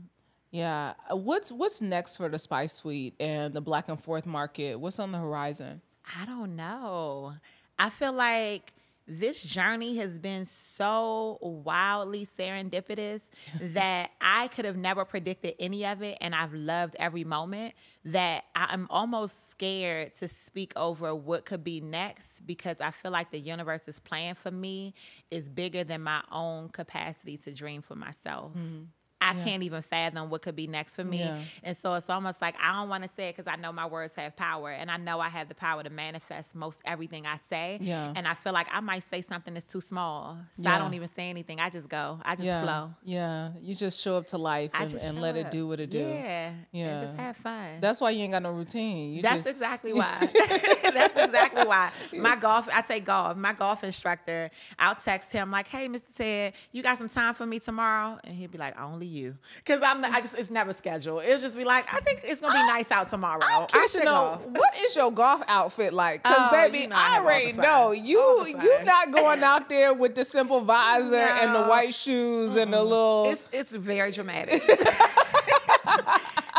Yeah. Uh, What's what's next for the Spice Suite and the Black and Forth market? What's on the horizon? I don't know. I feel like this journey has been so wildly serendipitous that I could have never predicted any of it. And I've loved every moment that I'm almost scared to speak over what could be next because I feel like the universe is playing for me is bigger than my own capacity to dream for myself. Mm-hmm. I can't even fathom what could be next for me. Yeah. And so it's almost like I don't want to say it because I know my words have power and I know I have the power to manifest most everything I say. Yeah. And I feel like I might say something that's too small. So Yeah. I don't even say anything. I just go. I just yeah. flow. Yeah. You just show up to life and, and let it do what it do. Yeah. Yeah. And just have fun. That's why you ain't got no routine. You That's just, exactly why. That's exactly why. My golf, I take golf. My golf instructor, I'll text him like, "Hey, Mr. Ted, you got some time for me tomorrow?" And he'll be like, "Only you," because I'm. The, I just, it's never scheduled. It'll just be like, "I think it's gonna be nice out tomorrow." I'm I should know golf. what is your golf outfit like? Because Oh, baby, you know I I already know you you not going out there with the simple visor and the white shoes and the little. It's it's very dramatic.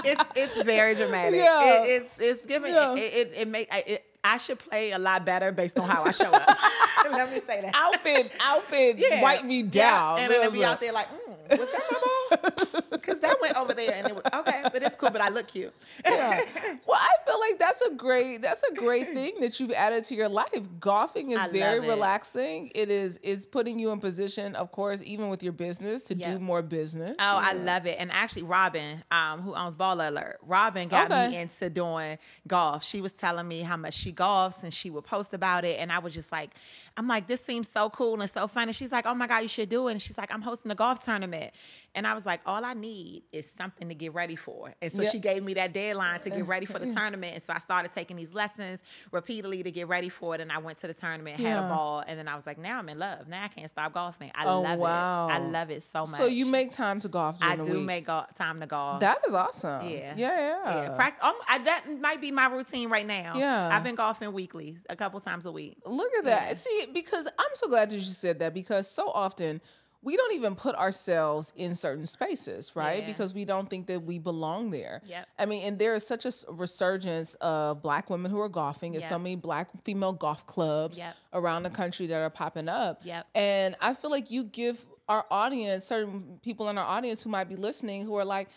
it's it's very dramatic. Yeah. It, it's it's giving Yeah. it it, it make I- it, I should play a lot better based on how I show up. Let me say that. outfit outfit Yeah. wipe me Yeah. down. And then be out there like, mm, was that my ball? Because that went over there and it was okay, but it's cool, but I look cute. yeah. Well, I feel like that's a great that's a great thing that you've added to your life. Golfing is I very it. relaxing. It is it's putting you in position, of course, even with your business to do more business. Oh, I love it. And actually, Robin, um, who owns Ball Alert, Robin got Okay. me into doing golf. She was telling me how much she golfs and she would post about it. And I was just like, I'm like, this seems so cool and so fun. And she's like, oh my God, you should do it. And she's like, I'm hosting a golf tournament. And I was like, all I need is something to get ready for. And so Yeah. she gave me that deadline to get ready for the tournament. And so I started taking these lessons repeatedly to get ready for it. And I went to the tournament, had Yeah. a ball. And then I was like, now I'm in love. Now I can't stop golfing. I Oh, love wow. it. I love it so much. So you make time to golf I do week. make go- time to golf. that is awesome. yeah, Yeah, yeah. yeah. Prac- um, I, that might be my routine right now. Yeah. I've been golfing weekly, a couple times a week. Look at that. Yeah. See, because I'm so glad that you said that because so often we don't even put ourselves in certain spaces, right? Yeah. Because we don't think that we belong there. Yep. I mean, and there is such a resurgence of black women who are golfing. There's so many black female golf clubs Yep. around the country that are popping up. Yep. And I feel like you give our audience, certain people in our audience who might be listening who are like,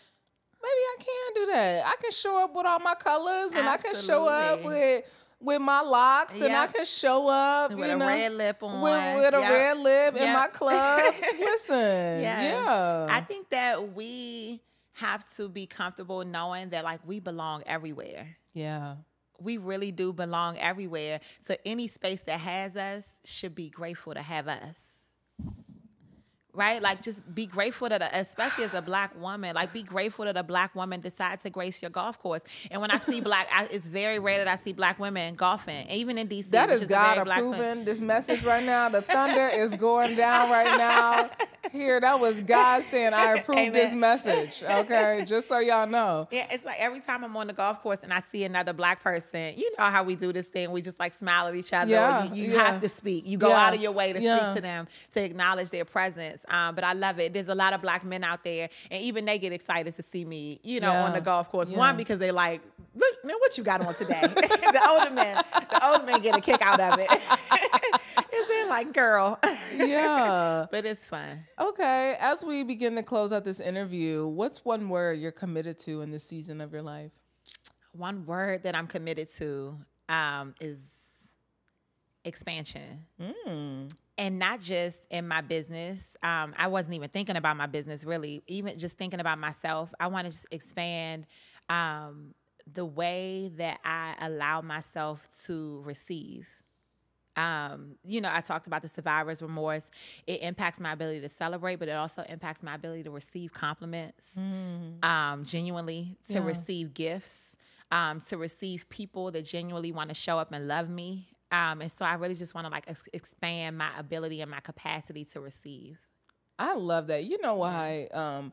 maybe I can do that. I can show up with all my colors and I can show up with with my locks and I can show up With you a know, red lip on. with, with a Yep. red lip in Yep. my clubs. Listen, Yes. yeah, I think that we have to be comfortable knowing that like we belong everywhere. yeah, We really do belong everywhere. So any space that has us should be grateful to have us. Right? Like just be grateful that, a, especially as a black woman, like be grateful that a black woman decides to grace your golf course. And when I see black, I, it's very rare that I see black women golfing, even in DC. That is, is God approving this message right now. The thunder is going down right now. Here, that was God saying, "I approve this message." Okay, just so y'all know. Yeah, it's like every time I'm on the golf course and I see another black person, you know how we do this thing. We just like smile at each other. Yeah, you you yeah. have to speak. You go Yeah, out of your way to yeah. speak to them, to acknowledge their presence. Um, but I love it. There's a lot of black men out there, and even they get excited to see me, you know, on the golf course. yeah. One, because they like, look, man, what you got on today? the older men, the older men get a kick out of it. Is they like, girl? Yeah. but it's fun. Okay, as we begin to close out this interview, what's one word you're committed to in this season of your life? One word that I'm committed to um, is expansion. Mm. And not just in my business. Um, I wasn't even thinking about my business really, even just thinking about myself. I want to expand um, the way that I allow myself to receive. Um, you know, I talked about the survivor's remorse. It impacts my ability to celebrate, but it also impacts my ability to receive compliments, um, genuinely, to Yeah. receive gifts, um, to receive people that genuinely want to show up and love me. Um, and so I really just want to like ex- expand my ability and my capacity to receive. I love that. You know why? Um,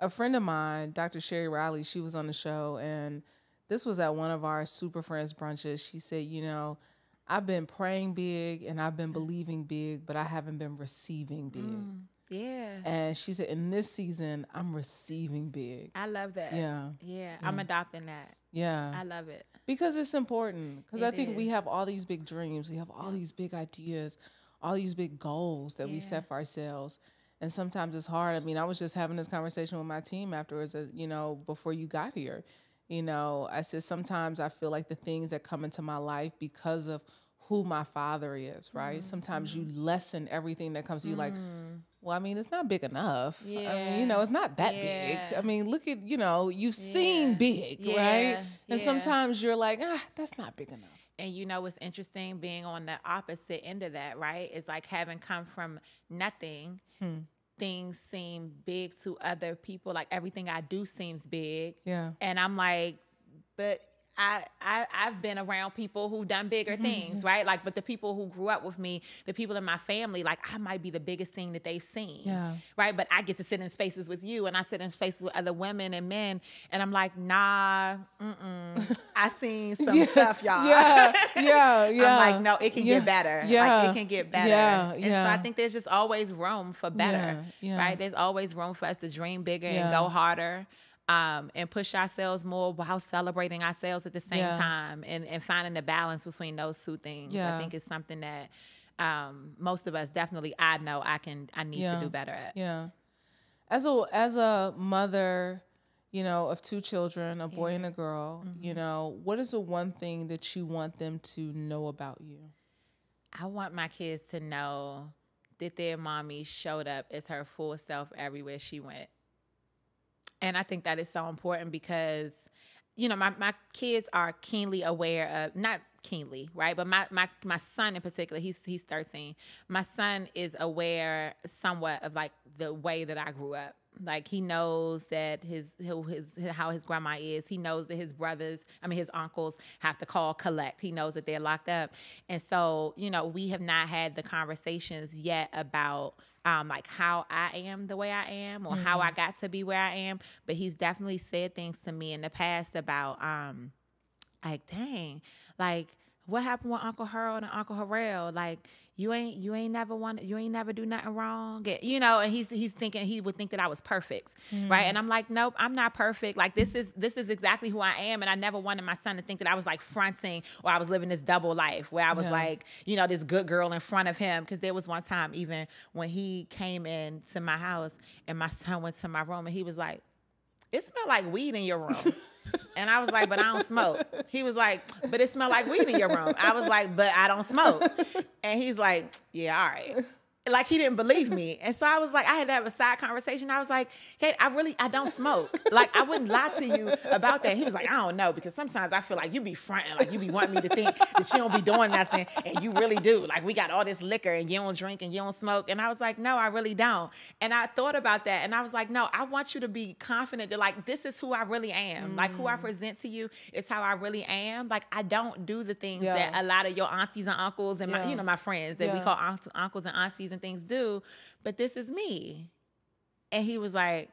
a friend of mine, Dr. Sherry Riley, she was on the show, and this was at one of our Super Friends brunches. She said, You know, I've been praying big and I've been believing big, but I haven't been receiving big. Yeah. And she said, In this season, I'm receiving big. I love that. Yeah. Yeah. I'm adopting that. Yeah. I love it. Because it's important. Because I It think we have all these big dreams, we have all these big ideas, all these big goals that we set for ourselves. And sometimes it's hard. I mean, I was just having this conversation with my team afterwards, uh, you know, before you got here. You know, I said sometimes I feel like the things that come into my life because of who my father is, right? Sometimes you lessen everything that comes to you like, well, I mean, it's not big enough. Yeah. I mean, you know, it's not that Yeah. big. I mean, look at, you know, you've seen Yeah. big, right? And sometimes you're like, ah, that's not big enough. And you know what's interesting being on the opposite end of that, right? Is like having come from nothing, Hmm. things seem big to other people. Like everything I do seems big. Yeah. And I'm like, but I, I I've been around people who've done bigger Mm-hmm, things, right? Like, but the people who grew up with me, the people in my family, like I might be the biggest thing that they've seen. Yeah. Right. But I get to sit in spaces with you and I sit in spaces with other women and men. And I'm like, nah, mm-mm. I seen some stuff, y'all. Yeah, yeah, yeah. I'm like, no, it can Yeah, get better. yeah, Like it can get better. yeah, and yeah. so I think there's just always room for better. Yeah, yeah. Right? There's always room for us to dream bigger Yeah. and go harder. Um, and push ourselves more while celebrating ourselves at the same Yeah. time and, and finding the balance between those two things. Yeah. I think it's something that um, most of us definitely I know I can I need Yeah. to do better at. Yeah. As a as a mother, you know, of two children, a boy and a girl, Mm-hmm. you know, what is the one thing that you want them to know about you? I want my kids to know that their mommy showed up as her full self everywhere she went. And I think that is so important because, you know, my, my kids are keenly aware of not keenly, right? But my my my son in particular, he's he's 13. My son is aware somewhat of like the way that I grew up. Like he knows that his his how his grandma is. He knows that his brothers, I mean his uncles, have to call collect. He knows that they're locked up, and so you know we have not had the conversations yet about um, like how I am the way I am or how I got to be where I am. But he's definitely said things to me in the past about um, like dang like what happened with uncle harold and uncle harrell like you ain't you ain't never want you ain't never do nothing wrong. You know and he's he's thinking he would think that i was perfect right? Mm-hmm. And i'm like nope i'm not perfect. Like this is this is exactly who i am. And i never wanted my son to think that i was like fronting or i was living this double life where i was Yeah. like you know this good girl in front of him. Because there was one time even when he came in to my house and my son went to my room and he was like it smelled like weed in your room. And I was like, but I don't smoke. He was like, but it smelled like weed in your room. I was like, but I don't smoke. And he's like, yeah, all right. Like he didn't believe me. And so I was like, I had to have a side conversation. I was like, hey, I really, I don't smoke. Like I wouldn't lie to you about that. He was like, I don't know, because sometimes I feel like you be fronting, like you be wanting me to think that you don't be doing nothing. And you really do. Like we got all this liquor and you don't drink and you don't smoke. And I was like, no, I really don't. And I thought about that and I was like, no, I want you to be confident that like this is who I really am. Like who I Mm. present to you is how I really am. Like I don't do the things Yeah. that a lot of your aunties and uncles and my, Yeah. you know, my friends that we call aunt- uncles and aunties and things do. But this is me. And he was like,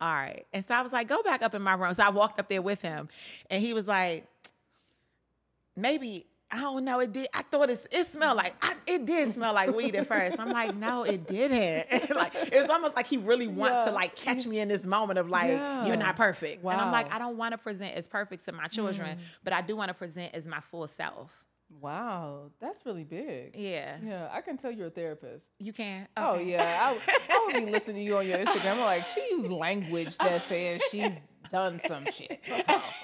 all right. And so I was like, go back up in my room. So I walked up there with him and he was like, maybe, I don't know. It did. I thought it, it smelled like, I, it did smell like weed at first. I'm like, no, it didn't. like, it's almost like he really wants Yeah. to like catch me in this moment of like, Yeah. you're not perfect. And I'm like, I don't want to present as perfect to my children, mm. but I do want to present as my full self. Wow, that's really big. Yeah. Yeah, I can tell you're a therapist. You can. Oh yeah, I, would- I would be listening to you on your Instagram. I'm like, she used language that says she's done some shit.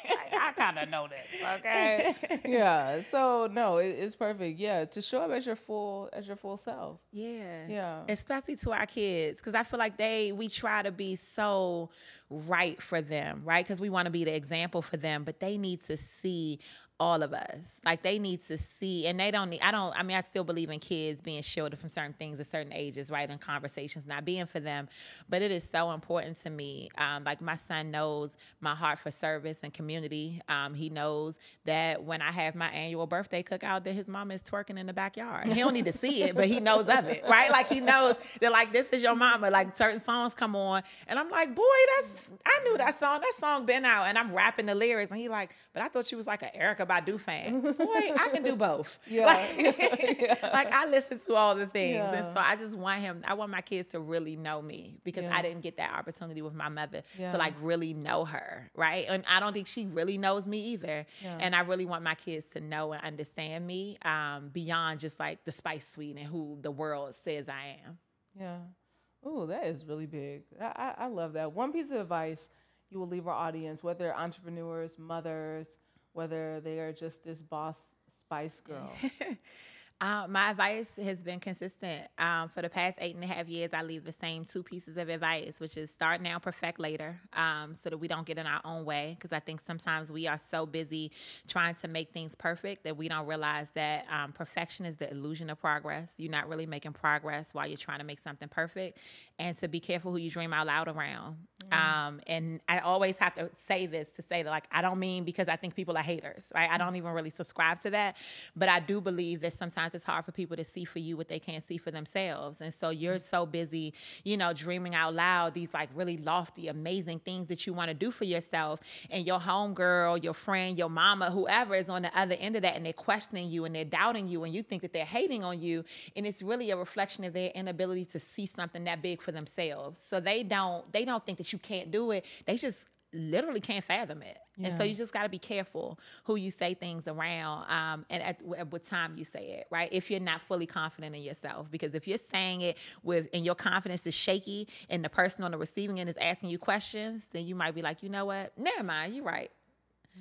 Like, I kind of know this. Okay. yeah. So no, it, it's perfect. Yeah, to show up as your full as your full self. Yeah. Yeah. Especially to our kids. Cause I feel like they we try to be so right for them, right? Because we want to be the example for them, but they need to see all of us. Like they need to see, and they don't need, I don't, I mean, I still believe in kids being shielded from certain things at certain ages, right? And conversations not being for them. But it is so important to me. Um, like my son knows my heart for service and community. Um, he knows that when I have my annual birthday cookout, that his mom is twerking in the backyard. He don't need to see it, but he knows of it, right? Like he knows that like this is your mama. Like certain songs come on, and I'm like, boy, that's I knew that song. That song been out, and I'm rapping the lyrics, and he like, but I thought she was like an Erykah Badu fan. Boy, I can do both. Yeah. Like, like, I listen to all the things, and so I just want him. I want my kids to really know me because Yeah. I didn't get that opportunity with my mother Yeah. to like really know her, right? And I don't think she really knows me either. Yeah. And I really want my kids to know and understand me um, beyond just like the Spice Suite and who the world says I am. Yeah. Ooh, that is really big. I, I, I love that. One piece of advice you will leave our audience, whether entrepreneurs, mothers, whether they are just this boss spice girl? Uh, my advice has been consistent. Um, for the past eight and a half years, I leave the same two pieces of advice, which is start now, perfect later, um, so that we don't get in our own way. Because I think sometimes we are so busy trying to make things perfect that we don't realize that um, perfection is the illusion of progress. You're not really making progress while you're trying to make something perfect. And to be careful who you dream out loud around. Mm. and I always have to say this to say that, like, I don't mean because I think people are haters, right? I don't even really subscribe to that. But I do believe that sometimes it's hard for people to see for you what they can't see for themselves. And so you're so busy, you know, dreaming out loud these like really lofty, amazing things that you want to do for yourself. And your homegirl, your friend, your mama, whoever is on the other end of that and they're questioning you and they're doubting you and you think that they're hating on you. And it's really a reflection of their inability to see something that big for themselves. So they don't they don't think that you can't do it. They just literally can't fathom it. Yeah. And so you just got to be careful who you say things around um, and at, at what time you say it, right? If you're not fully confident in yourself. Because if you're saying it with, and your confidence is shaky and the person on the receiving end is asking you questions, then you might be like, you know what? Never mind, you're right.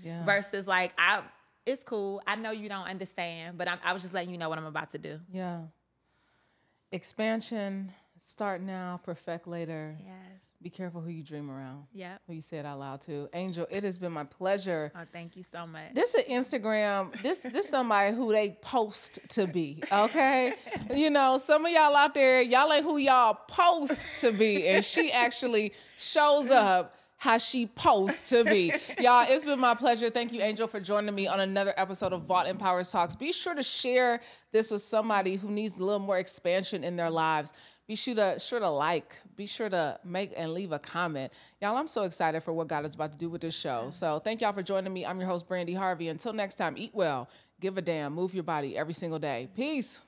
Yeah. Versus like, I, it's cool. I know you don't understand, but I'm, I was just letting you know what I'm about to do. Yeah. Expansion, start now, perfect later. Yes. Be careful who you dream around. Yeah. Who you say it out loud to. Angel, it has been my pleasure. Oh, thank you so much. This is Instagram. This this somebody who they post to be. Okay. you know, some of y'all out there, y'all ain't who y'all post to be. And she actually shows up how she posts to be. Y'all, it's been my pleasure. Thank you, Angel, for joining me on another episode of Vault Empowers Talks. Be sure to share this with somebody who needs a little more expansion in their lives. Be sure to sure to like. Be sure to make and leave a comment. Y'all, I'm so excited for what God is about to do with this show. So thank y'all for joining me. I'm your host, Brandi Harvey. Until next time, eat well, give a damn, move your body every single day. Peace.